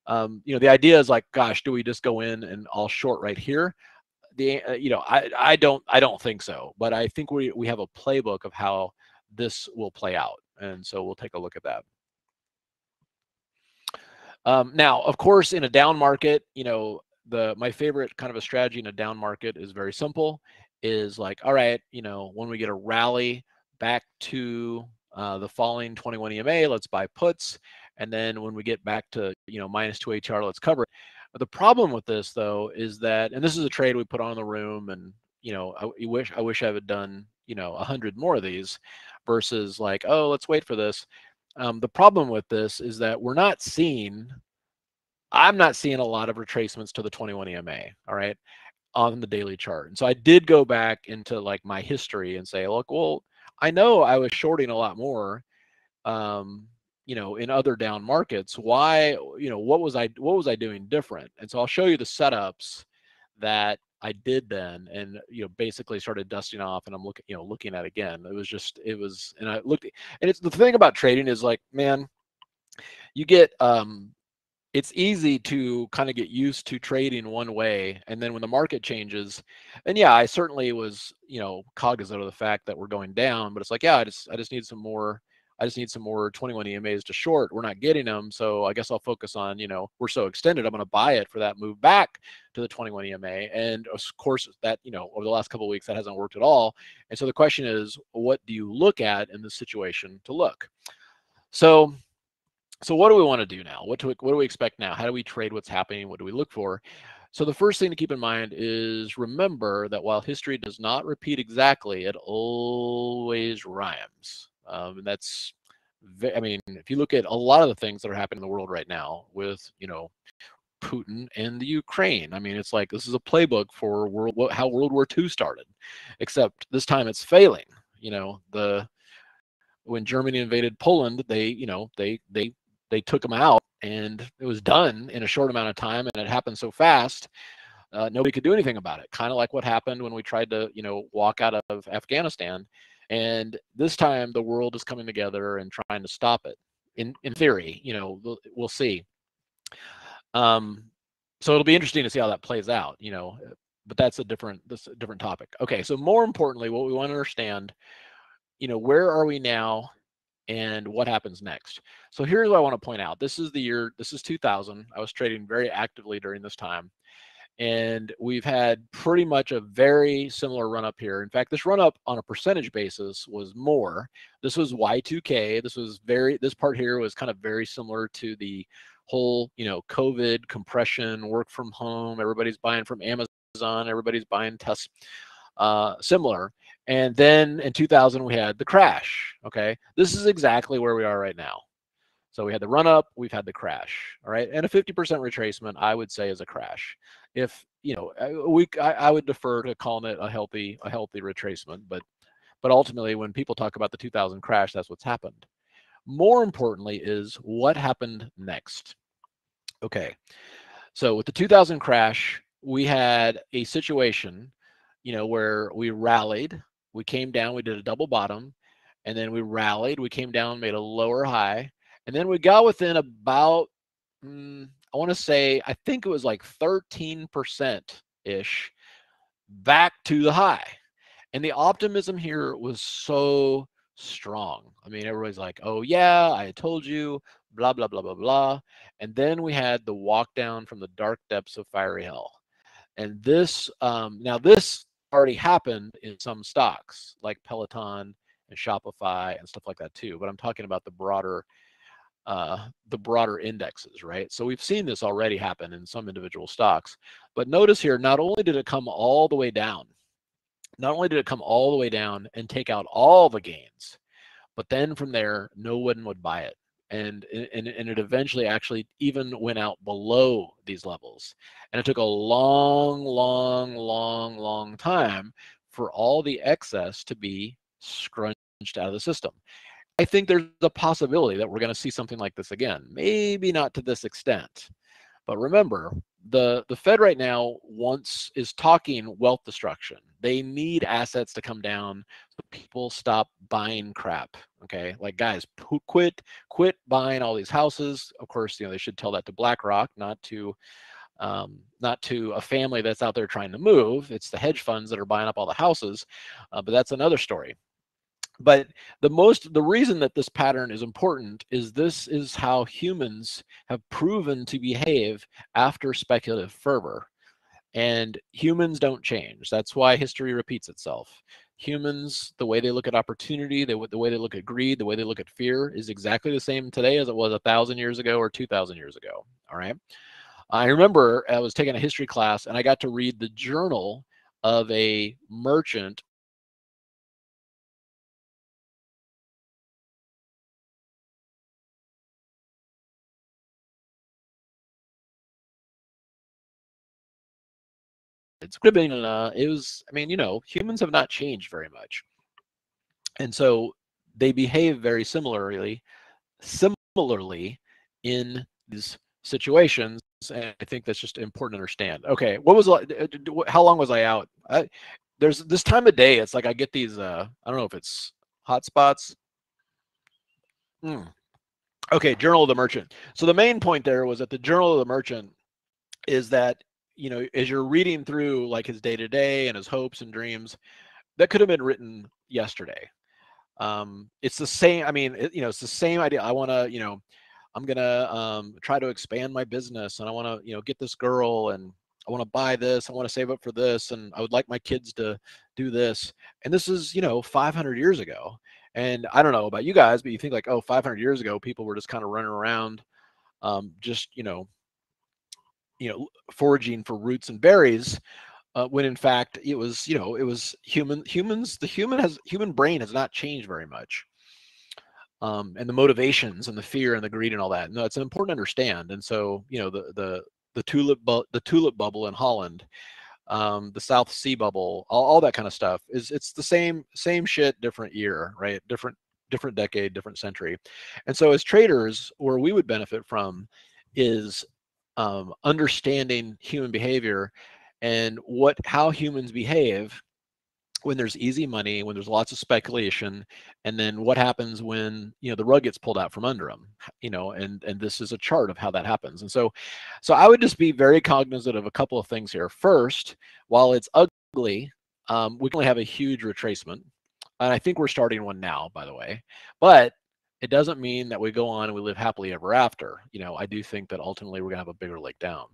um, you know, the idea is like, gosh, do we just go in and all short right here? The, uh, you know, I, I don't, I don't think so, but I think we, we have a playbook of how this will play out. And so we'll take a look at that. Um, now, of course, in a down market, you know, the my favorite kind of a strategy in a down market is very simple. Is like, all right, you know, when we get a rally back to uh, the falling 21 EMA, let's buy puts, and then when we get back to you know minus two ATR, let's cover it. The problem with this though is that, and this is a trade we put on the room, and you know, I, I wish I wish I had done you know a hundred more of these versus like oh let's wait for this. Um, the problem with this is that we're not seeing i'm not seeing a lot of retracements to the 21 ema all right on the daily chart. And so i did go back into like my history and say look well i know i was shorting a lot more um, you know in other down markets. Why you know what was i what was i doing different? And so i'll show you the setups that I did then, and you know, basically started dusting off, and I'm looking, you know, looking at again. It was just, it was, and I looked, and it's the thing about trading is like, man, you get, um, it's easy to kind of get used to trading one way, and then when the market changes, and yeah, I certainly was, you know, cognizant of the fact that we're going down, but it's like, yeah, I just, I just need some more. I just need some more 21 EMAs to short. We're not getting them, so I guess I'll focus on you know we're so extended. I'm going to buy it for that move back to the 21 EMA, and of course that you know over the last couple of weeks that hasn't worked at all. And so the question is, what do you look at in this situation to look? So so what do we want to do now? What do we, what do we expect now? How do we trade what's happening? What do we look for? So the first thing to keep in mind is remember that while history does not repeat exactly, it always rhymes. Um, and that's, I mean, if you look at a lot of the things that are happening in the world right now with, you know, Putin and the Ukraine. I mean, it's like this is a playbook for world how World War II started, except this time it's failing. You know, the when Germany invaded Poland, they, you know, they they they took them out and it was done in a short amount of time and it happened so fast uh, nobody could do anything about it kind of like what happened when we tried to you know walk out of afghanistan and this time the world is coming together and trying to stop it in in theory you know we'll, we'll see um so it'll be interesting to see how that plays out you know but that's a different a different topic okay so more importantly what we want to understand you know where are we now and what happens next. So here's what I want to point out. This is the year, this is 2000. I was trading very actively during this time. And we've had pretty much a very similar run up here. In fact, this run up on a percentage basis was more. This was Y2K. This was very, this part here was kind of very similar to the whole, you know, COVID compression, work from home. Everybody's buying from Amazon, everybody's buying tests, uh, similar. And then in 2000, we had the crash. Okay. This is exactly where we are right now. So we had the run up, we've had the crash. All right. And a 50% retracement, I would say, is a crash. If, you know, we, I, I would defer to calling it a healthy, a healthy retracement. But, but ultimately, when people talk about the 2000 crash, that's what's happened. More importantly, is what happened next. Okay. So with the 2000 crash, we had a situation, you know, where we rallied we came down, we did a double bottom, and then we rallied. We came down, made a lower high, and then we got within about, mm, I want to say, I think it was like 13% ish back to the high. And the optimism here was so strong. I mean, everybody's like, oh, yeah, I told you, blah, blah, blah, blah, blah. And then we had the walk down from the dark depths of fiery hell. And this, um, now this already happened in some stocks like Peloton and Shopify and stuff like that too. But I'm talking about the broader uh, the broader indexes, right? So we've seen this already happen in some individual stocks. But notice here, not only did it come all the way down, not only did it come all the way down and take out all the gains, but then from there, no one would buy it and, and and it eventually actually even went out below these levels and it took a long long long long time for all the excess to be scrunched out of the system i think there's a possibility that we're going to see something like this again maybe not to this extent but remember the the Fed right now wants is talking wealth destruction. They need assets to come down so people stop buying crap. Okay, like guys, quit quit buying all these houses. Of course, you know they should tell that to BlackRock, not to um, not to a family that's out there trying to move. It's the hedge funds that are buying up all the houses, uh, but that's another story but the most the reason that this pattern is important is this is how humans have proven to behave after speculative fervor. And humans don't change. That's why history repeats itself. Humans the way they look at opportunity the, the way they look at greed the way they look at fear is exactly the same today as it was a thousand years ago or two thousand years ago. All right? I remember i was taking a history class and i got to read the journal of a merchant it's could have uh, it was i mean you know humans have not changed very much. And so they behave very similarly similarly in these situations and i think that's just important to understand. Okay what was how long was i out? I, there's this time of day it's like i get these uh i don't know if it's hot spots mm. okay journal of the merchant. So the main point there was that the journal of the merchant is that you know, as you're reading through like his day to day and his hopes and dreams, that could have been written yesterday. um, it's the same. I mean, it, you know, it's the same idea. I want to, you know, I'm gonna um, try to expand my business, and I want to, you know, get this girl, and I want to buy this. I want to save up for this, and I would like my kids to do this. And this is, you know, 500 years ago. And I don't know about you guys, but you think like, oh, 500 years ago, people were just kind of running around, um, just you know, you know, foraging for roots and berries uh, when in fact it was you know it was human humans the human has human brain has not changed very much. Um, and the motivations and the fear and the greed and all that no it's important to understand. And so you know the the the tulip bu- the tulip bubble in holland um, the south sea bubble all, all that kind of stuff is it's the same same shit different year right? Different different decade different century. And so as traders where we would benefit from is um, understanding human behavior and what how humans behave when there's easy money, when there's lots of speculation, and then what happens when you know the rug gets pulled out from under them, you know, and and this is a chart of how that happens. And so, so I would just be very cognizant of a couple of things here. First, while it's ugly, um, we can only have a huge retracement, and I think we're starting one now, by the way, but it doesn't mean that we go on and we live happily ever after. You know, I do think that ultimately we're gonna have a bigger leg down.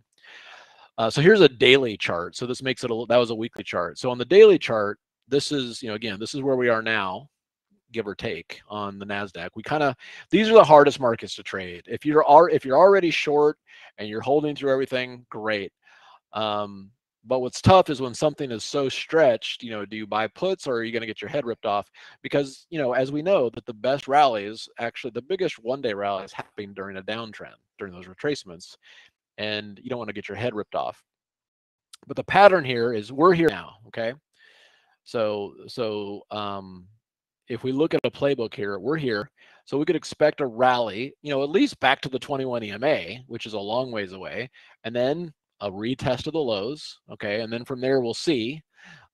Uh, so here's a daily chart. So this makes it a that was a weekly chart. So on the daily chart, this is you know again this is where we are now, give or take on the Nasdaq. We kind of these are the hardest markets to trade. If you're are if you're already short and you're holding through everything, great. Um, but what's tough is when something is so stretched, you know, do you buy puts or are you going to get your head ripped off? Because, you know, as we know that the best rallies, actually the biggest one day rallies happen during a downtrend, during those retracements and you don't want to get your head ripped off. But the pattern here is we're here now, okay? So so um, if we look at a playbook here, we're here. So we could expect a rally, you know, at least back to the 21 EMA, which is a long ways away, and then a retest of the lows, okay? And then from there we'll see.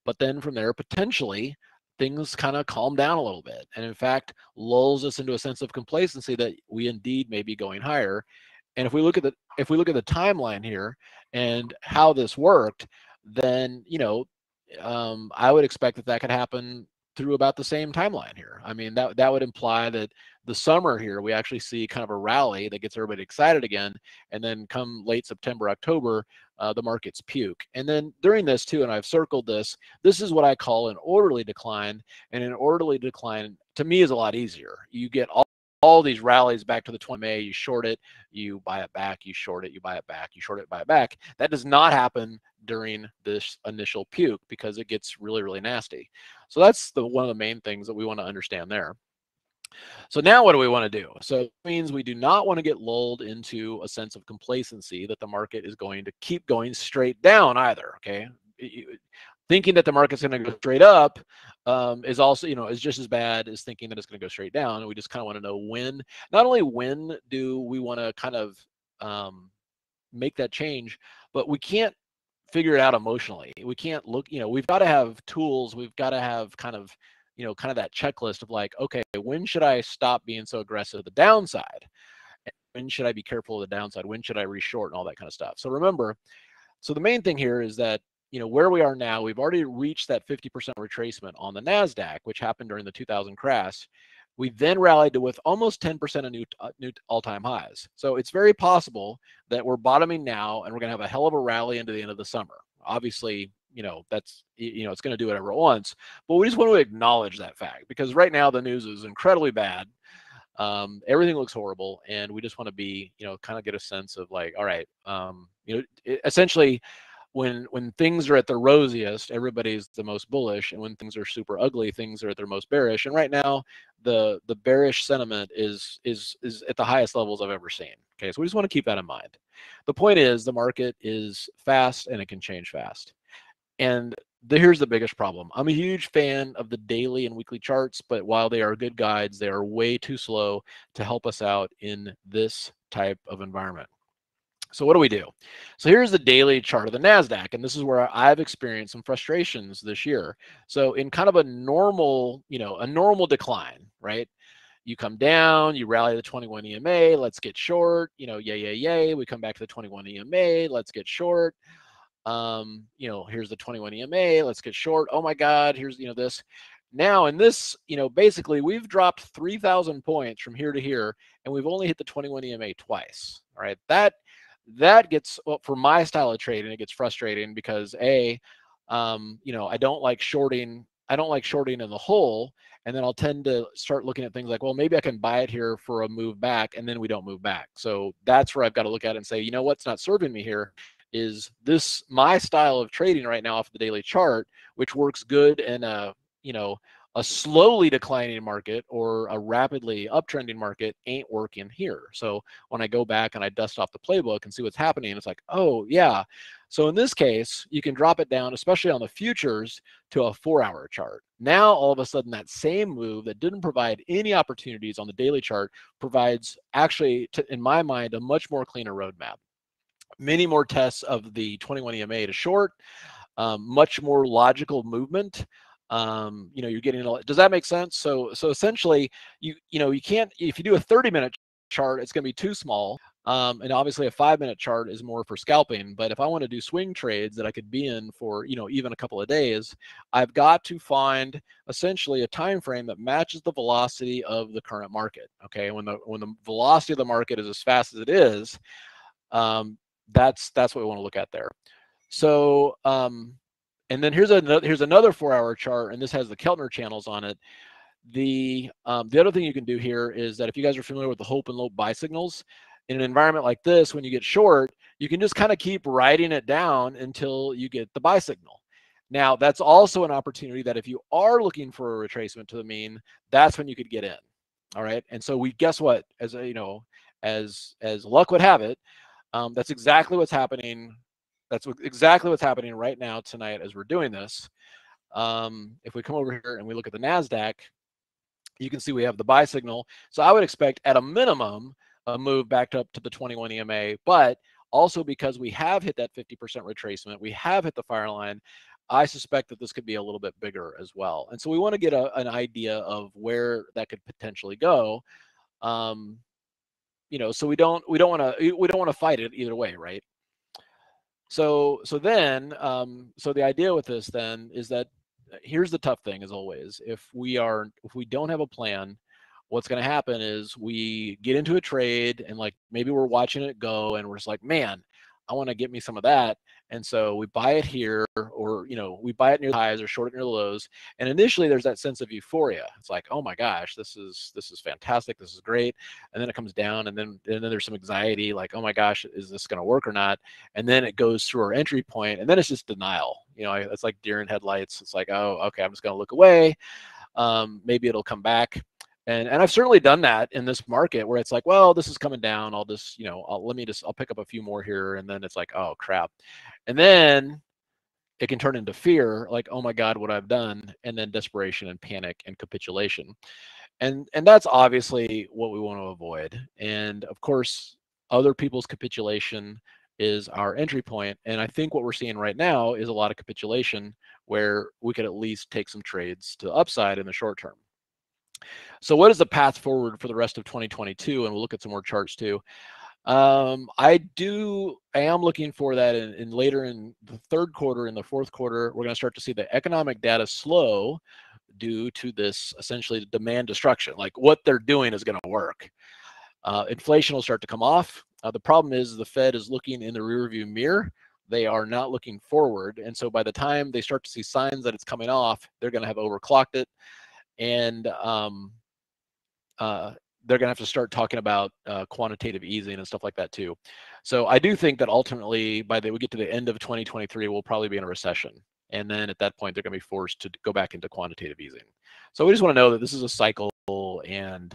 But then from there potentially things kind of calm down a little bit. And in fact, lulls us into a sense of complacency that we indeed may be going higher. And if we look at the if we look at the timeline here and how this worked, then you know um, I would expect that that could happen through about the same timeline here. I mean that that would imply that the summer here we actually see kind of a rally that gets everybody excited again, and then come late September October uh, the markets puke. And then during this too, and I've circled this, this is what I call an orderly decline, and an orderly decline to me is a lot easier. You get all all these rallies back to the 20 EMA, you short it, you buy it back, you short it, you buy it back, you short it, buy it back. That does not happen during this initial puke because it gets really, really nasty. So that's the one of the main things that we want to understand there. So now what do we want to do? So it means we do not want to get lulled into a sense of complacency that the market is going to keep going straight down either. Okay thinking that the market's going to go straight up um, is also you know is just as bad as thinking that it's going to go straight down and we just kind of want to know when not only when do we want to kind of um, make that change but we can't figure it out emotionally. We can't look you know we've got to have tools we've got to have kind of you know kind of that checklist of like okay when should i stop being so aggressive? The downside eh, when should i be careful of the downside? When should i reshort and all that kind of stuff? So remember so the main thing here is that you know where we are now we've already reached that 50% retracement on the nasdaq which happened during the 2000 crash we then rallied to with almost 10% of new, uh, new all-time highs. So it's very possible that we're bottoming now and we're going to have a hell of a rally into the end of the summer. Obviously you know that's you know it's going to do whatever it wants but we just want to acknowledge that fact because right now the news is incredibly bad. Um, everything looks horrible and we just want to be you know kind of get a sense of like all right um, you know essentially when when things are at their rosiest, everybody's the most bullish, and when things are super ugly, things are at their most bearish. And right now, the the bearish sentiment is is is at the highest levels I've ever seen. Okay, so we just want to keep that in mind. The point is, the market is fast and it can change fast. And the, here's the biggest problem. I'm a huge fan of the daily and weekly charts, but while they are good guides, they are way too slow to help us out in this type of environment. So what do we do? So here's the daily chart of the NASDAQ, and this is where I've experienced some frustrations this year. So in kind of a normal, you know, a normal decline, right? You come down, you rally the 21 EMA, let's get short, you know, yay, yay, yay. We come back to the 21 EMA, let's get short. Um, you know, here's the 21 EMA, let's get short. Oh my God, here's, you know, this. now in this, you know, basically we've dropped 3,000 points from here to here, and we've only hit the 21 EMA twice. All right, that that gets well, for my style of trading, it gets frustrating because a, um, you know, I don't like shorting. I don't like shorting in the hole, and then I'll tend to start looking at things like, well, maybe I can buy it here for a move back, and then we don't move back. So that's where I've got to look at it and say, you know, what's not serving me here is this my style of trading right now off the daily chart, which works good in a you know a slowly declining market or a rapidly uptrending market ain't working here. So when I go back and I dust off the playbook and see what's happening, it's like, oh yeah. So in this case, you can drop it down, especially on the futures, to a four-hour chart. Now all of a sudden, that same move that didn't provide any opportunities on the daily chart provides actually, to, in my mind, a much more cleaner roadmap. Many more tests of the 21 EMA to short, um, much more logical movement um you know you're getting a does that make sense? So so essentially you you know you can't if you do a 30 minute chart it's going to be too small um and obviously a five minute chart is more for scalping but if i want to do swing trades that i could be in for you know even a couple of days i've got to find essentially a time frame that matches the velocity of the current market okay? When the when the velocity of the market is as fast as it is um that's that's what we want to look at there. So um and then here's another here's another four hour chart, and this has the Keltner channels on it. The um, the other thing you can do here is that if you guys are familiar with the hope and lope buy signals, in an environment like this, when you get short, you can just kind of keep writing it down until you get the buy signal. Now, that's also an opportunity that if you are looking for a retracement to the mean, that's when you could get in. All right. And so we guess what? As you know, as as luck would have it, um, that's exactly what's happening that's exactly what's happening right now tonight as we're doing this. Um, if we come over here and we look at the NASDAQ, you can see we have the buy signal. So I would expect at a minimum a move back up to the 21 EMA, but also because we have hit that 50% retracement, we have hit the fire line, I suspect that this could be a little bit bigger as well. And so we want to get a, an idea of where that could potentially go. Um, you know, so we don't we don't want to we don't want to fight it either way, right? So so then um, so the idea with this then is that uh, here's the tough thing as always if we are if we don't have a plan what's going to happen is we get into a trade and like maybe we're watching it go and we're just like man I want to get me some of that. And so we buy it here, or you know, we buy it near the highs or short it near the lows. And initially, there's that sense of euphoria. It's like, oh my gosh, this is this is fantastic, this is great. And then it comes down, and then and then there's some anxiety, like, oh my gosh, is this going to work or not? And then it goes through our entry point, and then it's just denial. You know, it's like deer in headlights. It's like, oh, okay, I'm just going to look away. Um, maybe it'll come back and and I've certainly done that in this market where it's like, well, this is coming down. I'll just, you know, I'll, let me just, I'll pick up a few more here, and then it's like, oh crap, and then it can turn into fear, like, oh my God, what I've done, and then desperation and panic and capitulation, and and that's obviously what we want to avoid. And of course, other people's capitulation is our entry point, and I think what we're seeing right now is a lot of capitulation where we could at least take some trades to the upside in the short term. So what is the path forward for the rest of 2022? And we'll look at some more charts too. Um, I do, I am looking for that in, in later in the third quarter, in the fourth quarter, we're going to start to see the economic data slow due to this essentially demand destruction. Like what they're doing is going to work. Uh, inflation will start to come off. Uh, the problem is the Fed is looking in the rearview mirror. They are not looking forward. And so by the time they start to see signs that it's coming off, they're going to have overclocked it and um, uh, they're going to have to start talking about uh, quantitative easing and stuff like that too. So I do think that ultimately, by the we get to the end of 2023, we'll probably be in a recession, and then at that point, they're going to be forced to go back into quantitative easing. So we just want to know that this is a cycle, and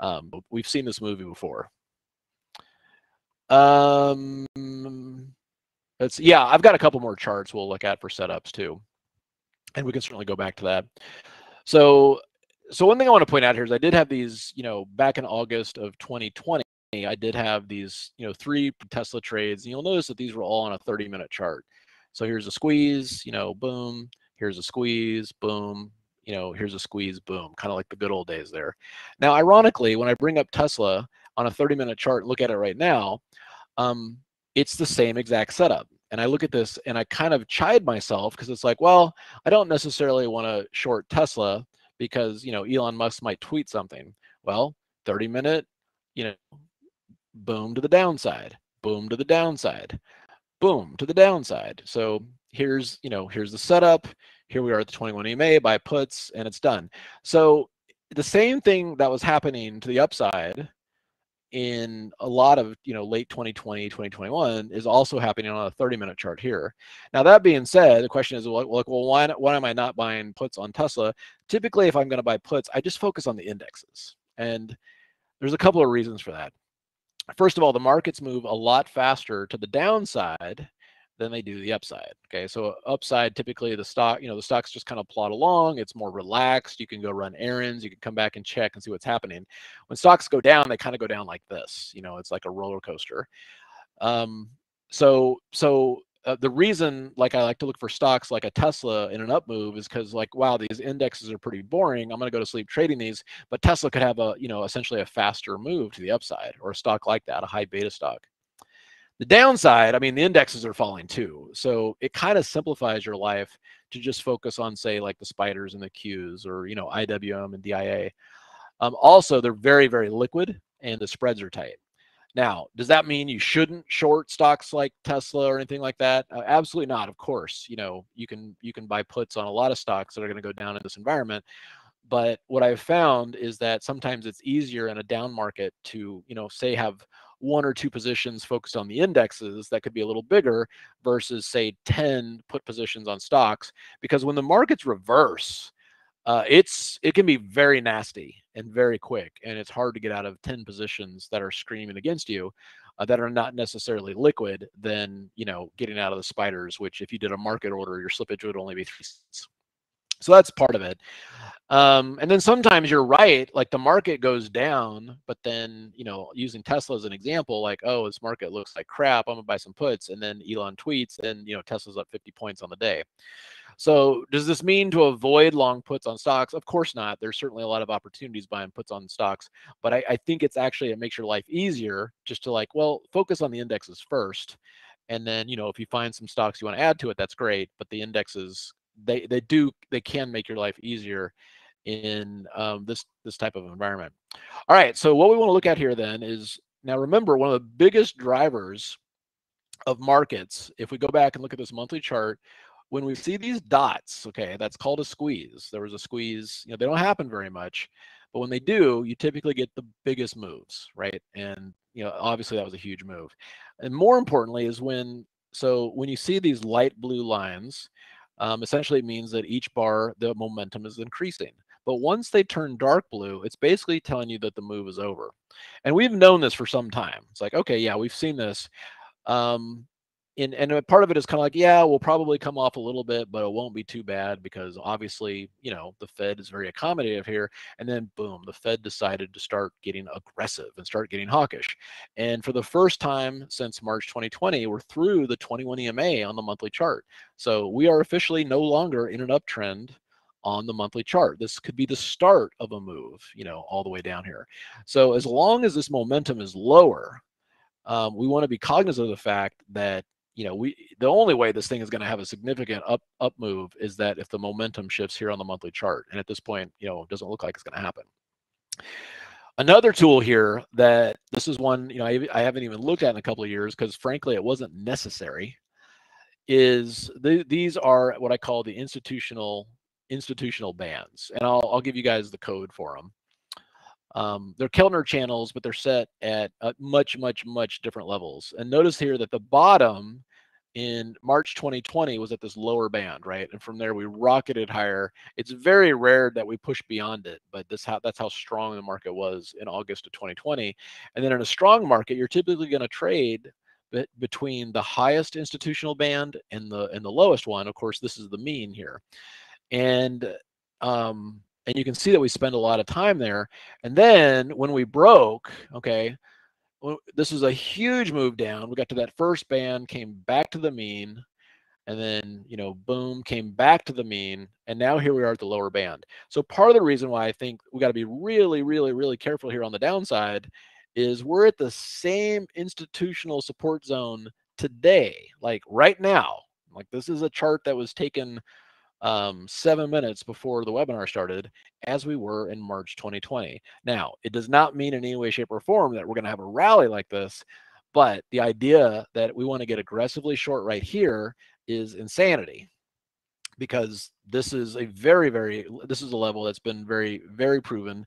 um, we've seen this movie before. Um, let's yeah, I've got a couple more charts we'll look at for setups too, and we can certainly go back to that. So, so one thing I want to point out here is I did have these, you know, back in August of 2020, I did have these, you know, three Tesla trades. And you'll notice that these were all on a 30 minute chart. So here's a squeeze, you know, boom. Here's a squeeze, boom. You know, here's a squeeze, boom. Kind of like the good old days there. Now, ironically, when I bring up Tesla on a 30 minute chart, look at it right now, um, it's the same exact setup. And I look at this and I kind of chide myself because it's like, well, I don't necessarily want to short Tesla because you know Elon Musk might tweet something. Well, 30 minute, you know, boom to the downside, boom to the downside, boom to the downside. So here's you know here's the setup. Here we are at the 21 EMA buy puts and it's done. So the same thing that was happening to the upside in a lot of you know late 2020 2021 is also happening on a 30 minute chart here. Now that being said the question is well, well why, why am i not buying puts on tesla? Typically if i'm going to buy puts i just focus on the indexes and there's a couple of reasons for that. First of all the markets move a lot faster to the downside than they do the upside. Okay, so upside typically the stock, you know, the stocks just kind of plot along. It's more relaxed. You can go run errands. You can come back and check and see what's happening. When stocks go down, they kind of go down like this. You know, it's like a roller coaster. Um, so so uh, the reason like I like to look for stocks like a Tesla in an up move is because like wow these indexes are pretty boring. I'm going to go to sleep trading these, but Tesla could have a you know essentially a faster move to the upside or a stock like that, a high beta stock. The downside, I mean, the indexes are falling too. So it kind of simplifies your life to just focus on, say, like the spiders and the Qs or, you know, IWM and DIA. Um, also, they're very, very liquid and the spreads are tight. Now, does that mean you shouldn't short stocks like Tesla or anything like that? Uh, absolutely not. Of course, you know you can you can buy puts on a lot of stocks that are going to go down in this environment. But what I've found is that sometimes it's easier in a down market to you know say have one or two positions focused on the indexes that could be a little bigger versus say 10 put positions on stocks because when the markets reverse uh, it's it can be very nasty and very quick and it's hard to get out of 10 positions that are screaming against you uh, that are not necessarily liquid than you know getting out of the spiders which if you did a market order your slippage would only be three cents so that's part of it. Um, and then sometimes you're right, like the market goes down, but then, you know, using Tesla as an example, like, oh, this market looks like crap. I'm gonna buy some puts. And then Elon tweets and, you know, Tesla's up 50 points on the day. So does this mean to avoid long puts on stocks? Of course not. There's certainly a lot of opportunities buying puts on stocks, but I, I think it's actually, it makes your life easier just to like, well, focus on the indexes first. And then, you know, if you find some stocks you want to add to it, that's great. But the indexes they they do they can make your life easier in um, this this type of environment. All right, so what we want to look at here then is now remember one of the biggest drivers of markets. If we go back and look at this monthly chart, when we see these dots, okay, that's called a squeeze. There was a squeeze. You know, they don't happen very much, but when they do, you typically get the biggest moves, right? And you know, obviously that was a huge move. And more importantly is when so when you see these light blue lines, um, essentially it means that each bar, the momentum is increasing. But once they turn dark blue, it's basically telling you that the move is over. And we've known this for some time. It's like, okay, yeah, we've seen this. Um, and, and part of it is kind of like, yeah, we'll probably come off a little bit, but it won't be too bad because obviously, you know, the Fed is very accommodative here. And then boom, the Fed decided to start getting aggressive and start getting hawkish. And for the first time since March 2020, we're through the 21 EMA on the monthly chart. So we are officially no longer in an uptrend on the monthly chart. This could be the start of a move, you know, all the way down here. So as long as this momentum is lower, um, we want to be cognizant of the fact that you know, we the only way this thing is going to have a significant up up move is that if the momentum shifts here on the monthly chart. And at this point, you know, it doesn't look like it's going to happen. Another tool here that this is one, you know, I, I haven't even looked at in a couple of years because frankly, it wasn't necessary. Is the, these are what I call the institutional institutional bands, and I'll I'll give you guys the code for them. Um, they're Keltner channels, but they're set at much, much, much different levels. And notice here that the bottom in March 2020 was at this lower band, right? And from there we rocketed higher. It's very rare that we push beyond it, but this how that's how strong the market was in August of 2020. And then in a strong market, you're typically going to trade between the highest institutional band and the and the lowest one. Of course, this is the mean here. And um and you can see that we spend a lot of time there. And then when we broke, okay, this was a huge move down. We got to that first band, came back to the mean, and then, you know, boom, came back to the mean. And now here we are at the lower band. So part of the reason why I think we got to be really, really, really careful here on the downside is we're at the same institutional support zone today, like right now, like this is a chart that was taken um, seven minutes before the webinar started, as we were in March 2020. Now, it does not mean in any way, shape, or form that we're going to have a rally like this, but the idea that we want to get aggressively short right here is insanity because this is a very, very, this is a level that's been very, very proven.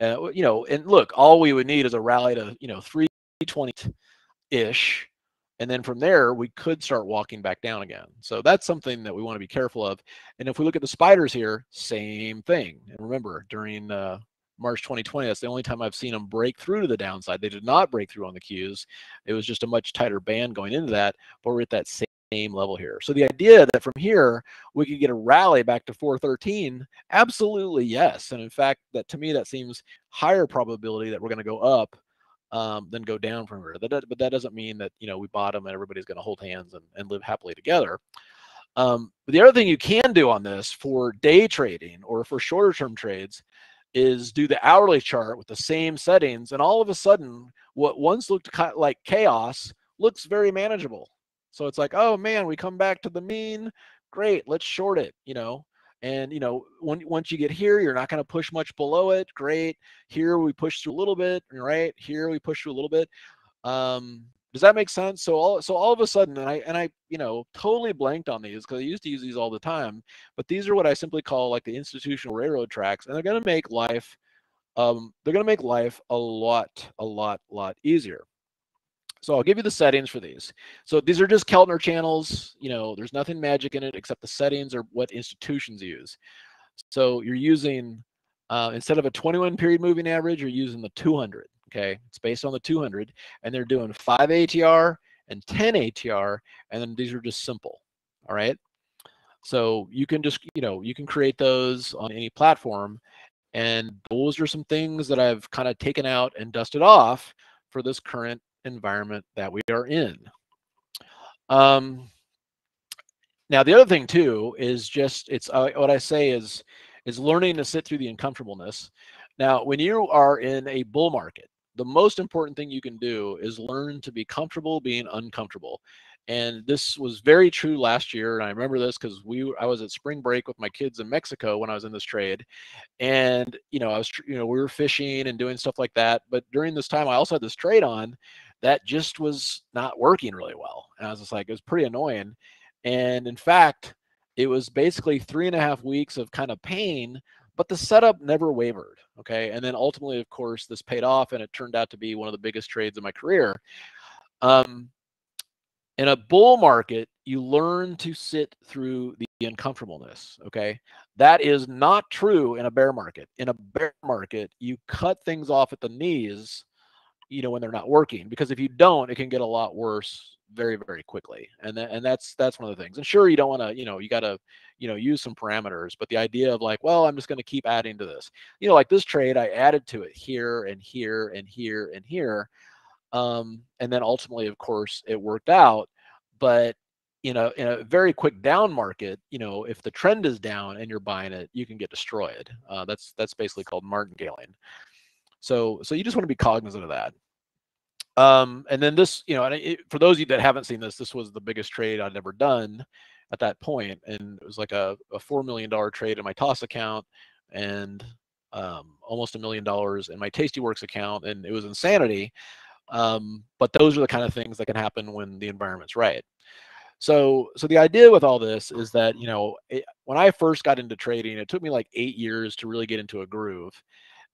Uh, you know, and look, all we would need is a rally to, you know, 320 ish and then from there, we could start walking back down again. So that's something that we want to be careful of. And if we look at the spiders here, same thing. And remember, during uh, March 2020, that's the only time I've seen them break through to the downside. They did not break through on the Qs. It was just a much tighter band going into that, but we're at that same level here. So the idea that from here we could get a rally back to 413, absolutely yes. And in fact, that to me that seems higher probability that we're going to go up um, then go down from here. That, but that doesn't mean that you know we bottom and everybody's going to hold hands and, and live happily together. Um, but the other thing you can do on this for day trading or for shorter term trades is do the hourly chart with the same settings, and all of a sudden, what once looked like chaos looks very manageable. So it's like, oh man, we come back to the mean. Great, let's short it. You know, and you know, when, once you get here, you're not going to push much below it. Great. Here we push through a little bit, right? Here we push through a little bit. Um, does that make sense? So all so all of a sudden, and I and I you know totally blanked on these because I used to use these all the time. But these are what I simply call like the institutional railroad tracks, and they're going to make life um, they're going to make life a lot, a lot, lot easier. So I'll give you the settings for these. So these are just Keltner channels. You know, there's nothing magic in it except the settings are what institutions use. So you're using, uh, instead of a 21 period moving average, you're using the 200. Okay. It's based on the 200 and they're doing 5 ATR and 10 ATR. And then these are just simple. All right. So you can just, you know, you can create those on any platform. And those are some things that I've kind of taken out and dusted off for this current environment that we are in. Um, now, the other thing too is just it's uh, what I say is is learning to sit through the uncomfortableness. Now, when you are in a bull market, the most important thing you can do is learn to be comfortable being uncomfortable. And this was very true last year. And I remember this because we I was at spring break with my kids in Mexico when I was in this trade. And you know, I was you know, we were fishing and doing stuff like that. But during this time I also had this trade on that just was not working really well. And I was just like, it was pretty annoying. And in fact, it was basically three and a half weeks of kind of pain, but the setup never wavered. Okay. And then ultimately, of course, this paid off and it turned out to be one of the biggest trades in my career. Um, in a bull market, you learn to sit through the uncomfortableness. Okay. That is not true in a bear market. In a bear market, you cut things off at the knees you know when they're not working because if you don't it can get a lot worse very very quickly and that, and that's that's one of the things and sure you don't want to you know you got to you know use some parameters but the idea of like well i'm just going to keep adding to this you know like this trade i added to it here and here and here and here um and then ultimately of course it worked out but you know in a very quick down market you know if the trend is down and you're buying it you can get destroyed uh, that's that's basically called martingaling so so you just want to be cognizant of that. Um, and then this, you know, and it, for those of you that haven't seen this, this was the biggest trade I'd ever done at that point, and it was like a, a four million dollar trade in my Toss account, and um, almost a million dollars in my Tastyworks account, and it was insanity. Um, but those are the kind of things that can happen when the environment's right. So, so the idea with all this is that you know, it, when I first got into trading, it took me like eight years to really get into a groove,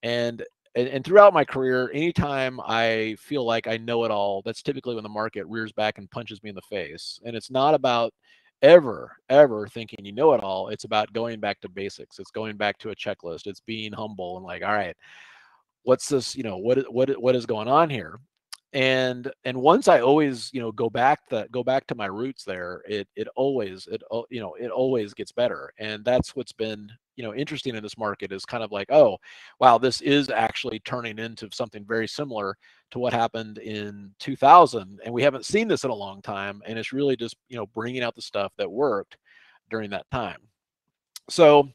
and and, and, throughout my career, anytime I feel like I know it all, that's typically when the market rears back and punches me in the face. And it's not about ever, ever thinking you know it all. It's about going back to basics. It's going back to a checklist. It's being humble and like, all right, what's this? You know, what what what is going on here? And and once i always you know go back the go back to my roots there it it always it you know it always gets better and that's what's been you know interesting in this market is kind of like oh wow this is actually turning into something very similar to what happened in 2000 and we haven't seen this in a long time and it's really just you know bringing out the stuff that worked during that time. So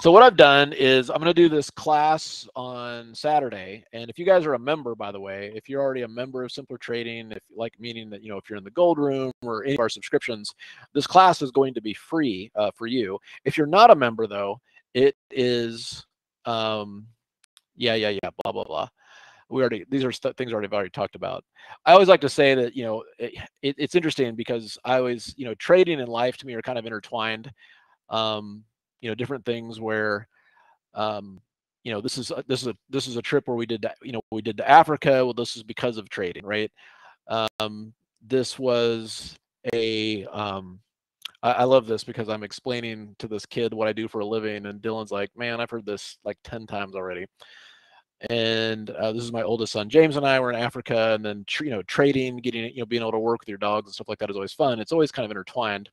So what I've done is I'm going to do this class on Saturday, and if you guys are a member, by the way, if you're already a member of Simpler Trading, if like meaning that you know if you're in the Gold Room or any of our subscriptions, this class is going to be free uh, for you. If you're not a member, though, it is, um, yeah, yeah, yeah, blah blah blah. We already these are things already already talked about. I always like to say that you know it, it, it's interesting because I always you know trading and life to me are kind of intertwined. Um, you know different things where um, you know this is a, this is a this is a trip where we did you know we did to Africa. Well, this is because of trading, right? Um, this was a um, I, I love this because I'm explaining to this kid what I do for a living, and Dylan's like, "Man, I've heard this like ten times already." And uh, this is my oldest son james and i were in africa and then you know trading getting you know being able to work with your dogs and stuff like that is always fun. It's always kind of intertwined.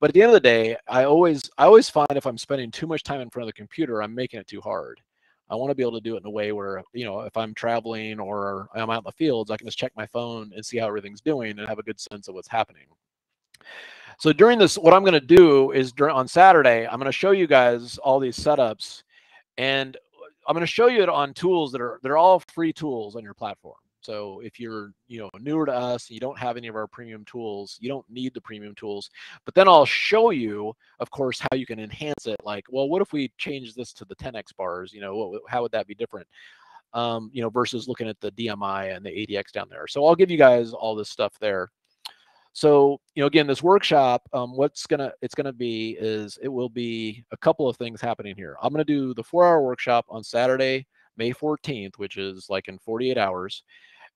But at the end of the day i always i always find if i'm spending too much time in front of the computer i'm making it too hard. I want to be able to do it in a way where you know if i'm traveling or i'm out in the fields i can just check my phone and see how everything's doing and have a good sense of what's happening. So during this what i'm going to do is during on saturday i'm going to show you guys all these setups and I'm going to show you it on tools that are they're all free tools on your platform. So if you're you know newer to us and you don't have any of our premium tools, you don't need the premium tools. But then I'll show you, of course, how you can enhance it. Like, well, what if we change this to the 10x bars? You know, what, how would that be different? Um, you know, versus looking at the DMI and the ADX down there. So I'll give you guys all this stuff there. So, you know, again, this workshop, um, what's gonna it's gonna be is it will be a couple of things happening here. I'm gonna do the four-hour workshop on Saturday, May 14th, which is like in 48 hours.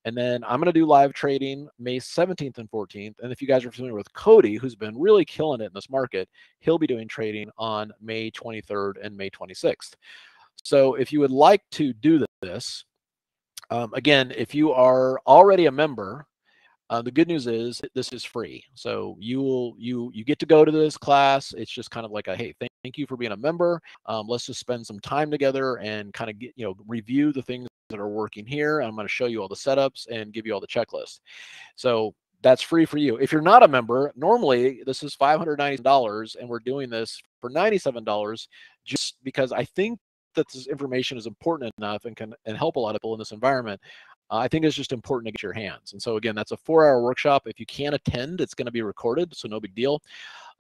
And then I'm going to do live trading May 17th and 14th. And if you guys are familiar with Cody, who's been really killing it in this market, he'll be doing trading on May 23rd and May 26th. So if you would like to do this, um, again, if you are already a member, uh, the good news is this is free. So you will you you get to go to this class. It's just kind of like a hey, thank, thank you for being a member. Um, let's just spend some time together and kind of get you know review the things that are working here. I'm going to show you all the setups and give you all the checklists. So that's free for you. If you're not a member, normally this is $590 and we're doing this for $97 just because I think that this information is important enough and can and help a lot of people in this environment uh, I think it's just important to get your hands. And so again, that's a four-hour workshop. If you can't attend, it's going to be recorded, so no big deal.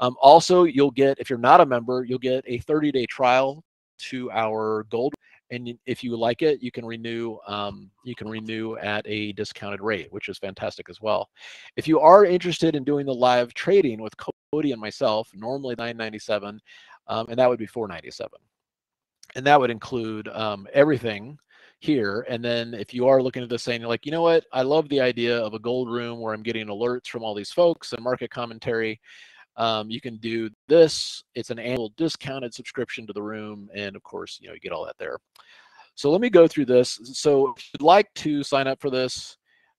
Um, also, you'll get, if you're not a member, you'll get a 30-day trial to our gold. And if you like it, you can renew. Um, you can renew at a discounted rate, which is fantastic as well. If you are interested in doing the live trading with Cody and myself, normally 997, um, and that would be 497, and that would include um, everything here. And then if you are looking at this saying, you're like, you know what, I love the idea of a gold room where I'm getting alerts from all these folks and market commentary. Um, you can do this. It's an annual discounted subscription to the room. And of course, you know, you get all that there. So let me go through this. So if you'd like to sign up for this,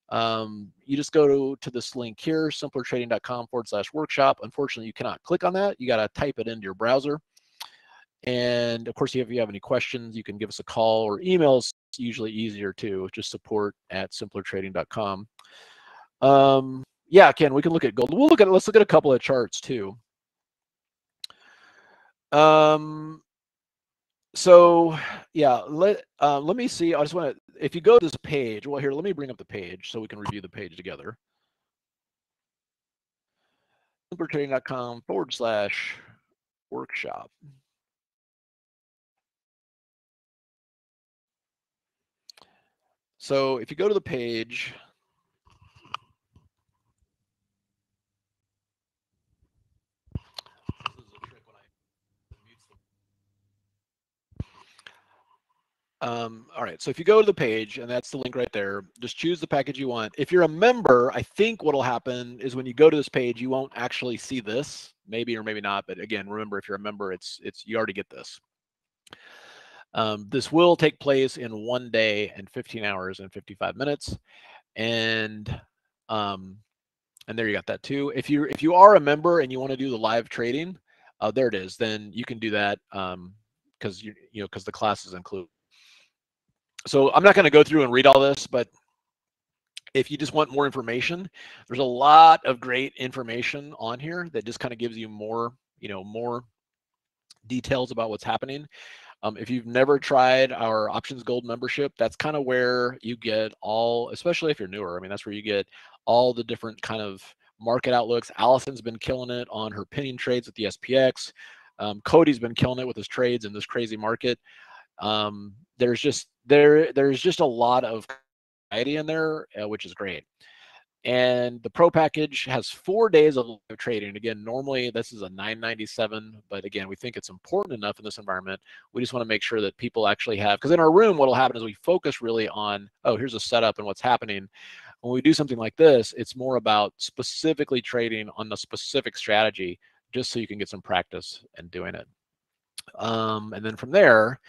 um, you just go to, to this link here, simplertrading.com forward slash workshop. Unfortunately, you cannot click on that. You got to type it into your browser. And of course, if you have any questions, you can give us a call or emails. is usually easier too, just support at simplertrading.com. Um, yeah, Ken, we can look at gold. We'll look at let's look at a couple of charts too. Um, so yeah, let uh, let me see. I just want to. If you go to this page, well, here, let me bring up the page so we can review the page together. Simplertrading.com forward slash workshop. So if you go to the page, Um, all right, so if you go to the page, and that's the link right there, just choose the package you want. If you're a member, I think what'll happen is when you go to this page, you won't actually see this, maybe or maybe not. But again, remember, if you're a member, it's it's you already get this. Um, this will take place in one day and 15 hours and 55 minutes. And um, and there you got that too. If you if you are a member and you want to do the live trading, uh, there it is. Then you can do that because um, you you know because the classes include. So I'm not going to go through and read all this, but if you just want more information, there's a lot of great information on here that just kind of gives you more you know more details about what's happening. Um, if you've never tried our options gold membership, that's kind of where you get all, especially if you're newer. I mean, that's where you get all the different kind of market outlooks. Allison's been killing it on her pinning trades with the SPX. Um, Cody's been killing it with his trades in this crazy market. Um, there's just there there's just a lot of variety in there, uh, which is great. And the pro package has four days of trading. Again, normally this is a 997, but again, we think it's important enough in this environment. We just want to make sure that people actually have, because in our room, what will happen is we focus really on, oh, here's a setup and what's happening. When we do something like this, it's more about specifically trading on the specific strategy, just so you can get some practice and doing it. Um, and then from there,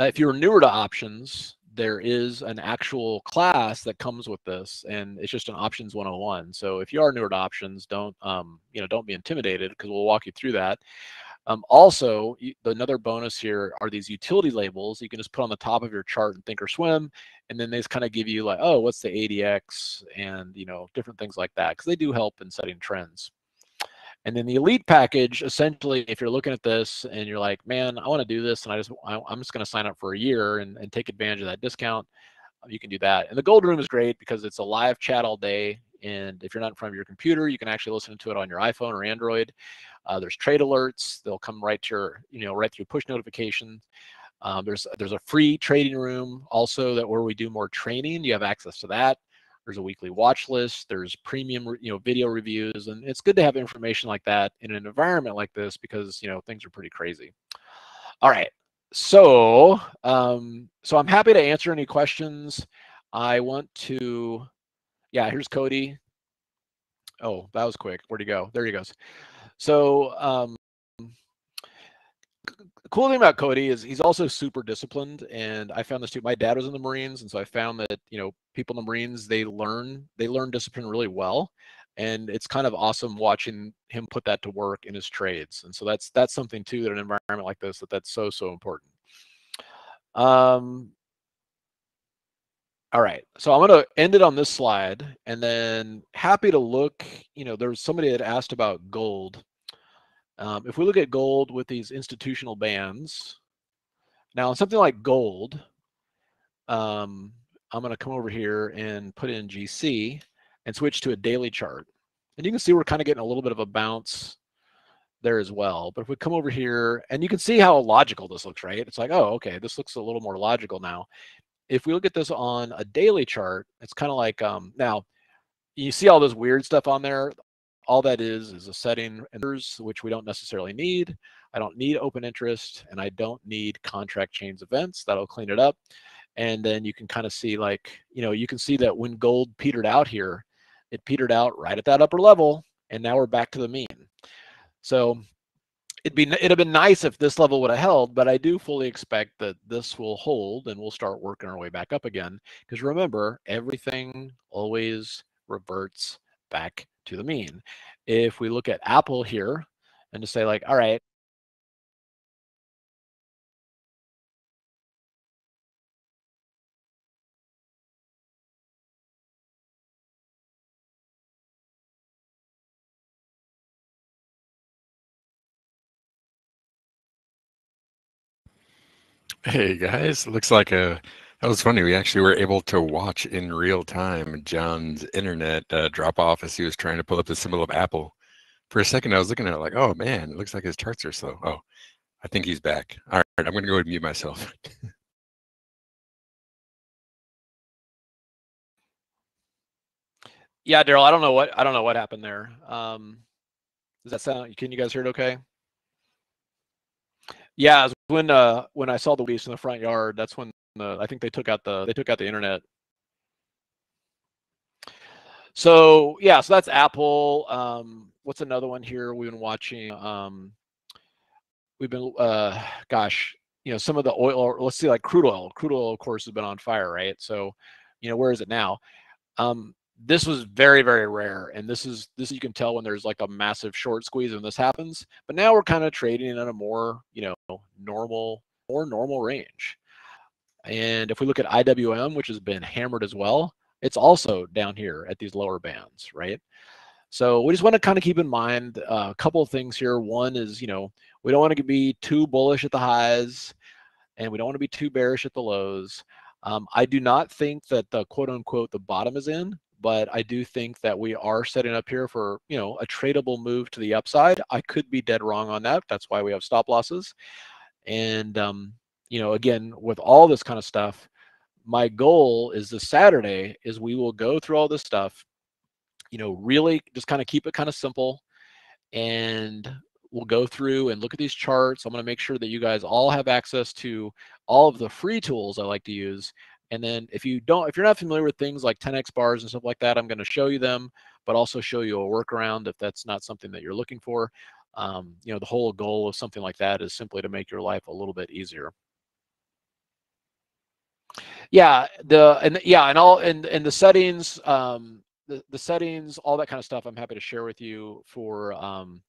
uh, if you're newer to options, there is an actual class that comes with this and it's just an options 101 so if you are newer to options don't um, you know don't be intimidated because we'll walk you through that. Um, also another bonus here are these utility labels you can just put on the top of your chart and thinkorswim and then they just kind of give you like oh what's the adx and you know different things like that because they do help in setting trends and then the elite package, essentially, if you're looking at this and you're like, man, I want to do this, and I just I'm just going to sign up for a year and, and take advantage of that discount, you can do that. And the gold room is great because it's a live chat all day. And if you're not in front of your computer, you can actually listen to it on your iPhone or Android. Uh, there's trade alerts; they'll come right to your, you know, right through push notifications. Um, there's there's a free trading room also that where we do more training. You have access to that. There's a weekly watch list. There's premium, you know, video reviews, and it's good to have information like that in an environment like this because you know things are pretty crazy. All right, so um, so I'm happy to answer any questions. I want to, yeah. Here's Cody. Oh, that was quick. Where'd he go? There he goes. So um, the cool thing about Cody is he's also super disciplined, and I found this too. My dad was in the Marines, and so I found that you know people in the Marines they learn they learn discipline really well, and it's kind of awesome watching him put that to work in his trades. And so that's that's something too that an environment like this that that's so so important. Um. All right, so I'm going to end it on this slide, and then happy to look. You know, there was somebody that asked about gold um, if we look at gold with these institutional bands, now something like gold, um, I'm going to come over here and put in GC and switch to a daily chart. And you can see we're kind of getting a little bit of a bounce there as well. But if we come over here and you can see how logical this looks, right? It's like, oh, okay, this looks a little more logical now. If we look at this on a daily chart, it's kind of like, um, now you see all this weird stuff on there all that is is a setting which we don't necessarily need. I don't need open interest and I don't need contract chains events. That'll clean it up. And then you can kind of see like, you know, you can see that when gold petered out here, it petered out right at that upper level. And now we're back to the mean. So it'd be it'd have been nice if this level would have held, but I do fully expect that this will hold and we'll start working our way back up again. Because remember, everything always reverts back to the mean. If we look at Apple here and to say like, all right, Hey guys, looks like a that was funny. We actually were able to watch in real time John's internet uh, drop off as he was trying to pull up the symbol of Apple. For a second, I was looking at it like, oh man, it looks like his charts are slow. Oh, I think he's back. All right, I'm going to go and mute myself. *laughs* yeah, Daryl, I don't know what I don't know what happened there. Um, does that sound? Can you guys hear it okay? Yeah, when uh when I saw the lease in the front yard, that's when the I think they took out the they took out the internet. So yeah, so that's Apple. Um, what's another one here we've been watching? Um, we've been uh, gosh, you know, some of the oil. Let's see, like crude oil. Crude oil, of course, has been on fire, right? So, you know, where is it now? Um, this was very very rare and this is this you can tell when there's like a massive short squeeze when this happens but now we're kind of trading in a more you know normal more normal range and if we look at IWM, which has been hammered as well, it's also down here at these lower bands, right? So we just want to kind of keep in mind uh, a couple of things here. One is, you know, we don't want to be too bullish at the highs and we don't want to be too bearish at the lows. Um, I do not think that the quote unquote the bottom is in, but I do think that we are setting up here for you know a tradable move to the upside. I could be dead wrong on that. That's why we have stop losses. And um, you know, again, with all this kind of stuff, my goal is this Saturday is we will go through all this stuff. You know, really just kind of keep it kind of simple, and we'll go through and look at these charts. I'm going to make sure that you guys all have access to all of the free tools I like to use. And then if you don't, if you're not familiar with things like 10x bars and stuff like that, I'm going to show you them, but also show you a workaround if that's not something that you're looking for. Um, you know, the whole goal of something like that is simply to make your life a little bit easier. Yeah, the and yeah, and all and and the settings, um, the the settings, all that kind of stuff. I'm happy to share with you for um,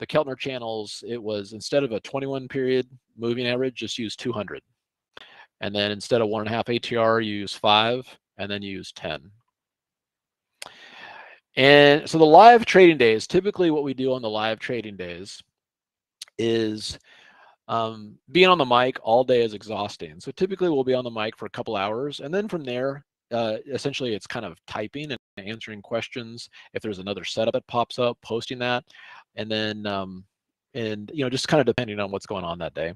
the Keltner channels, it was instead of a 21 period moving average, just use 200. And then instead of one and a half ATR, you use five, and then you use 10. And so the live trading days, typically what we do on the live trading days is um, being on the mic all day is exhausting. So typically we'll be on the mic for a couple hours. And then from there, uh, essentially it's kind of typing and answering questions. If there's another setup that pops up, posting that and then um, and you know just kind of depending on what's going on that day.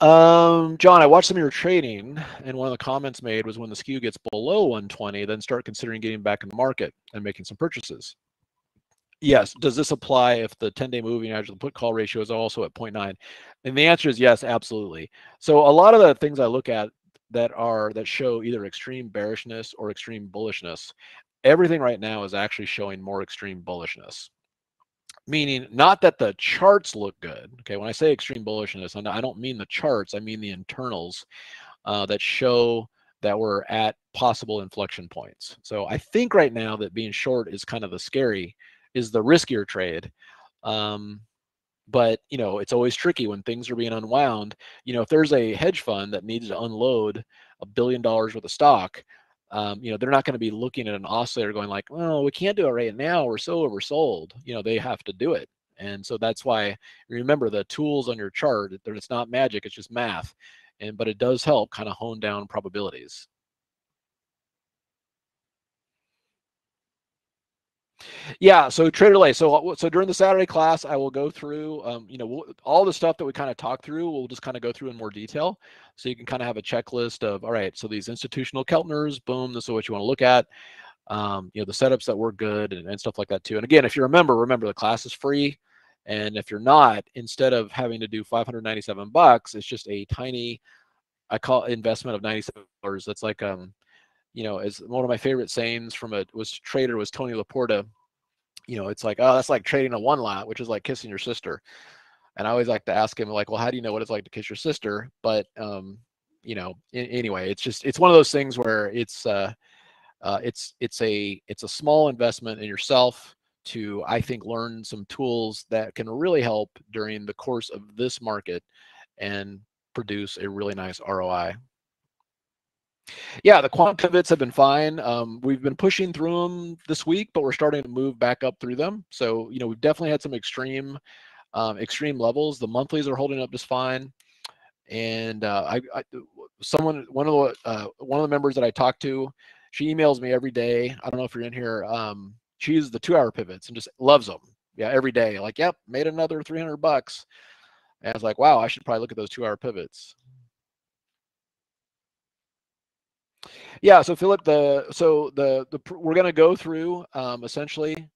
Um, John, I watched some of your trading, and one of the comments made was when the skew gets below 120, then start considering getting back in the market and making some purchases. Yes. Does this apply if the 10-day moving average, the put call ratio is also at 0.9? And the answer is yes, absolutely. So a lot of the things I look at that are that show either extreme bearishness or extreme bullishness everything right now is actually showing more extreme bullishness meaning not that the charts look good okay when i say extreme bullishness i don't mean the charts i mean the internals uh, that show that we're at possible inflection points so i think right now that being short is kind of the scary is the riskier trade um, but you know it's always tricky when things are being unwound you know if there's a hedge fund that needs to unload a billion dollars worth of stock um, you know, they're not going to be looking at an oscillator going like, well, we can't do it right now. We're so oversold. You know, they have to do it. And so that's why remember the tools on your chart, it's not magic, it's just math. And but it does help kind of hone down probabilities. Yeah, so Trader So so during the Saturday class, I will go through, um, you know, all the stuff that we kind of talked through. We'll just kind of go through in more detail, so you can kind of have a checklist of, all right, so these institutional Keltners, boom, this is what you want to look at. Um, you know, the setups that work good and, and stuff like that too. And again, if you remember, remember the class is free, and if you're not, instead of having to do 597 bucks, it's just a tiny, I call investment of 97 dollars. That's like um you know, as one of my favorite sayings from a was trader was Tony Laporta. You know, it's like, oh, that's like trading a one lot, which is like kissing your sister. And I always like to ask him, like, well, how do you know what it's like to kiss your sister? But um, you know, in, anyway, it's just it's one of those things where it's uh, uh, it's it's a it's a small investment in yourself to I think learn some tools that can really help during the course of this market and produce a really nice ROI. Yeah, the quant pivots have been fine. Um, we've been pushing through them this week, but we're starting to move back up through them. So, you know, we've definitely had some extreme, um, extreme levels. The monthlies are holding up just fine. And uh, I, I, someone, one of the, uh, one of the members that I talked to, she emails me every day. I don't know if you're in here. Um, she uses the two-hour pivots and just loves them. Yeah, every day. Like, yep, made another 300 bucks. And I was like, wow, I should probably look at those two-hour pivots. Yeah, so Philip, the so the the we're going to go through um, essentially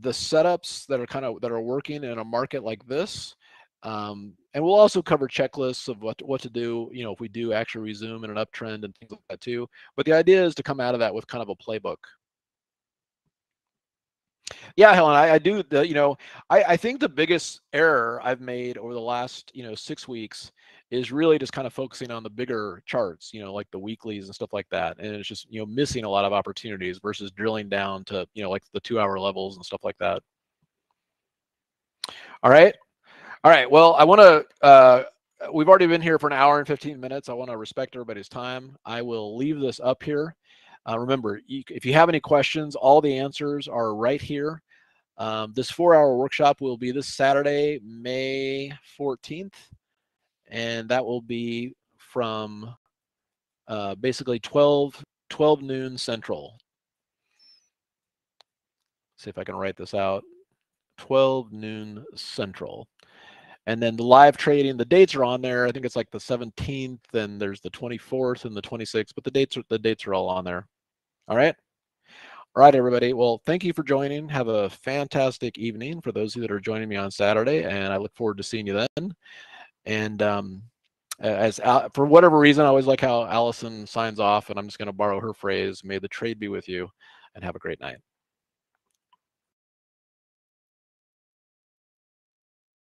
the setups that are kind of that are working in a market like this, um, and we'll also cover checklists of what what to do. You know, if we do actually resume in an uptrend and things like that too. But the idea is to come out of that with kind of a playbook. Yeah, Helen, I, I do. The, you know, I, I think the biggest error I've made over the last you know six weeks is really just kind of focusing on the bigger charts, you know, like the weeklies and stuff like that. And it's just, you know, missing a lot of opportunities versus drilling down to, you know, like the two hour levels and stuff like that. All right. All right. Well, I want to, uh, we've already been here for an hour and 15 minutes. I want to respect everybody's time. I will leave this up here. Uh, remember, if you have any questions, all the answers are right here. Um, this four-hour workshop will be this Saturday, May 14th, and that will be from uh, basically 12 12 noon central. See if I can write this out. 12 noon central. And then the live trading, the dates are on there. I think it's like the 17th and there's the 24th and the 26th, but the dates are the dates are all on there. All right. All right, everybody. Well, thank you for joining. Have a fantastic evening for those of you that are joining me on Saturday, and I look forward to seeing you then. And um, as for whatever reason, I always like how Allison signs off, and I'm just going to borrow her phrase: "May the trade be with you, and have a great night."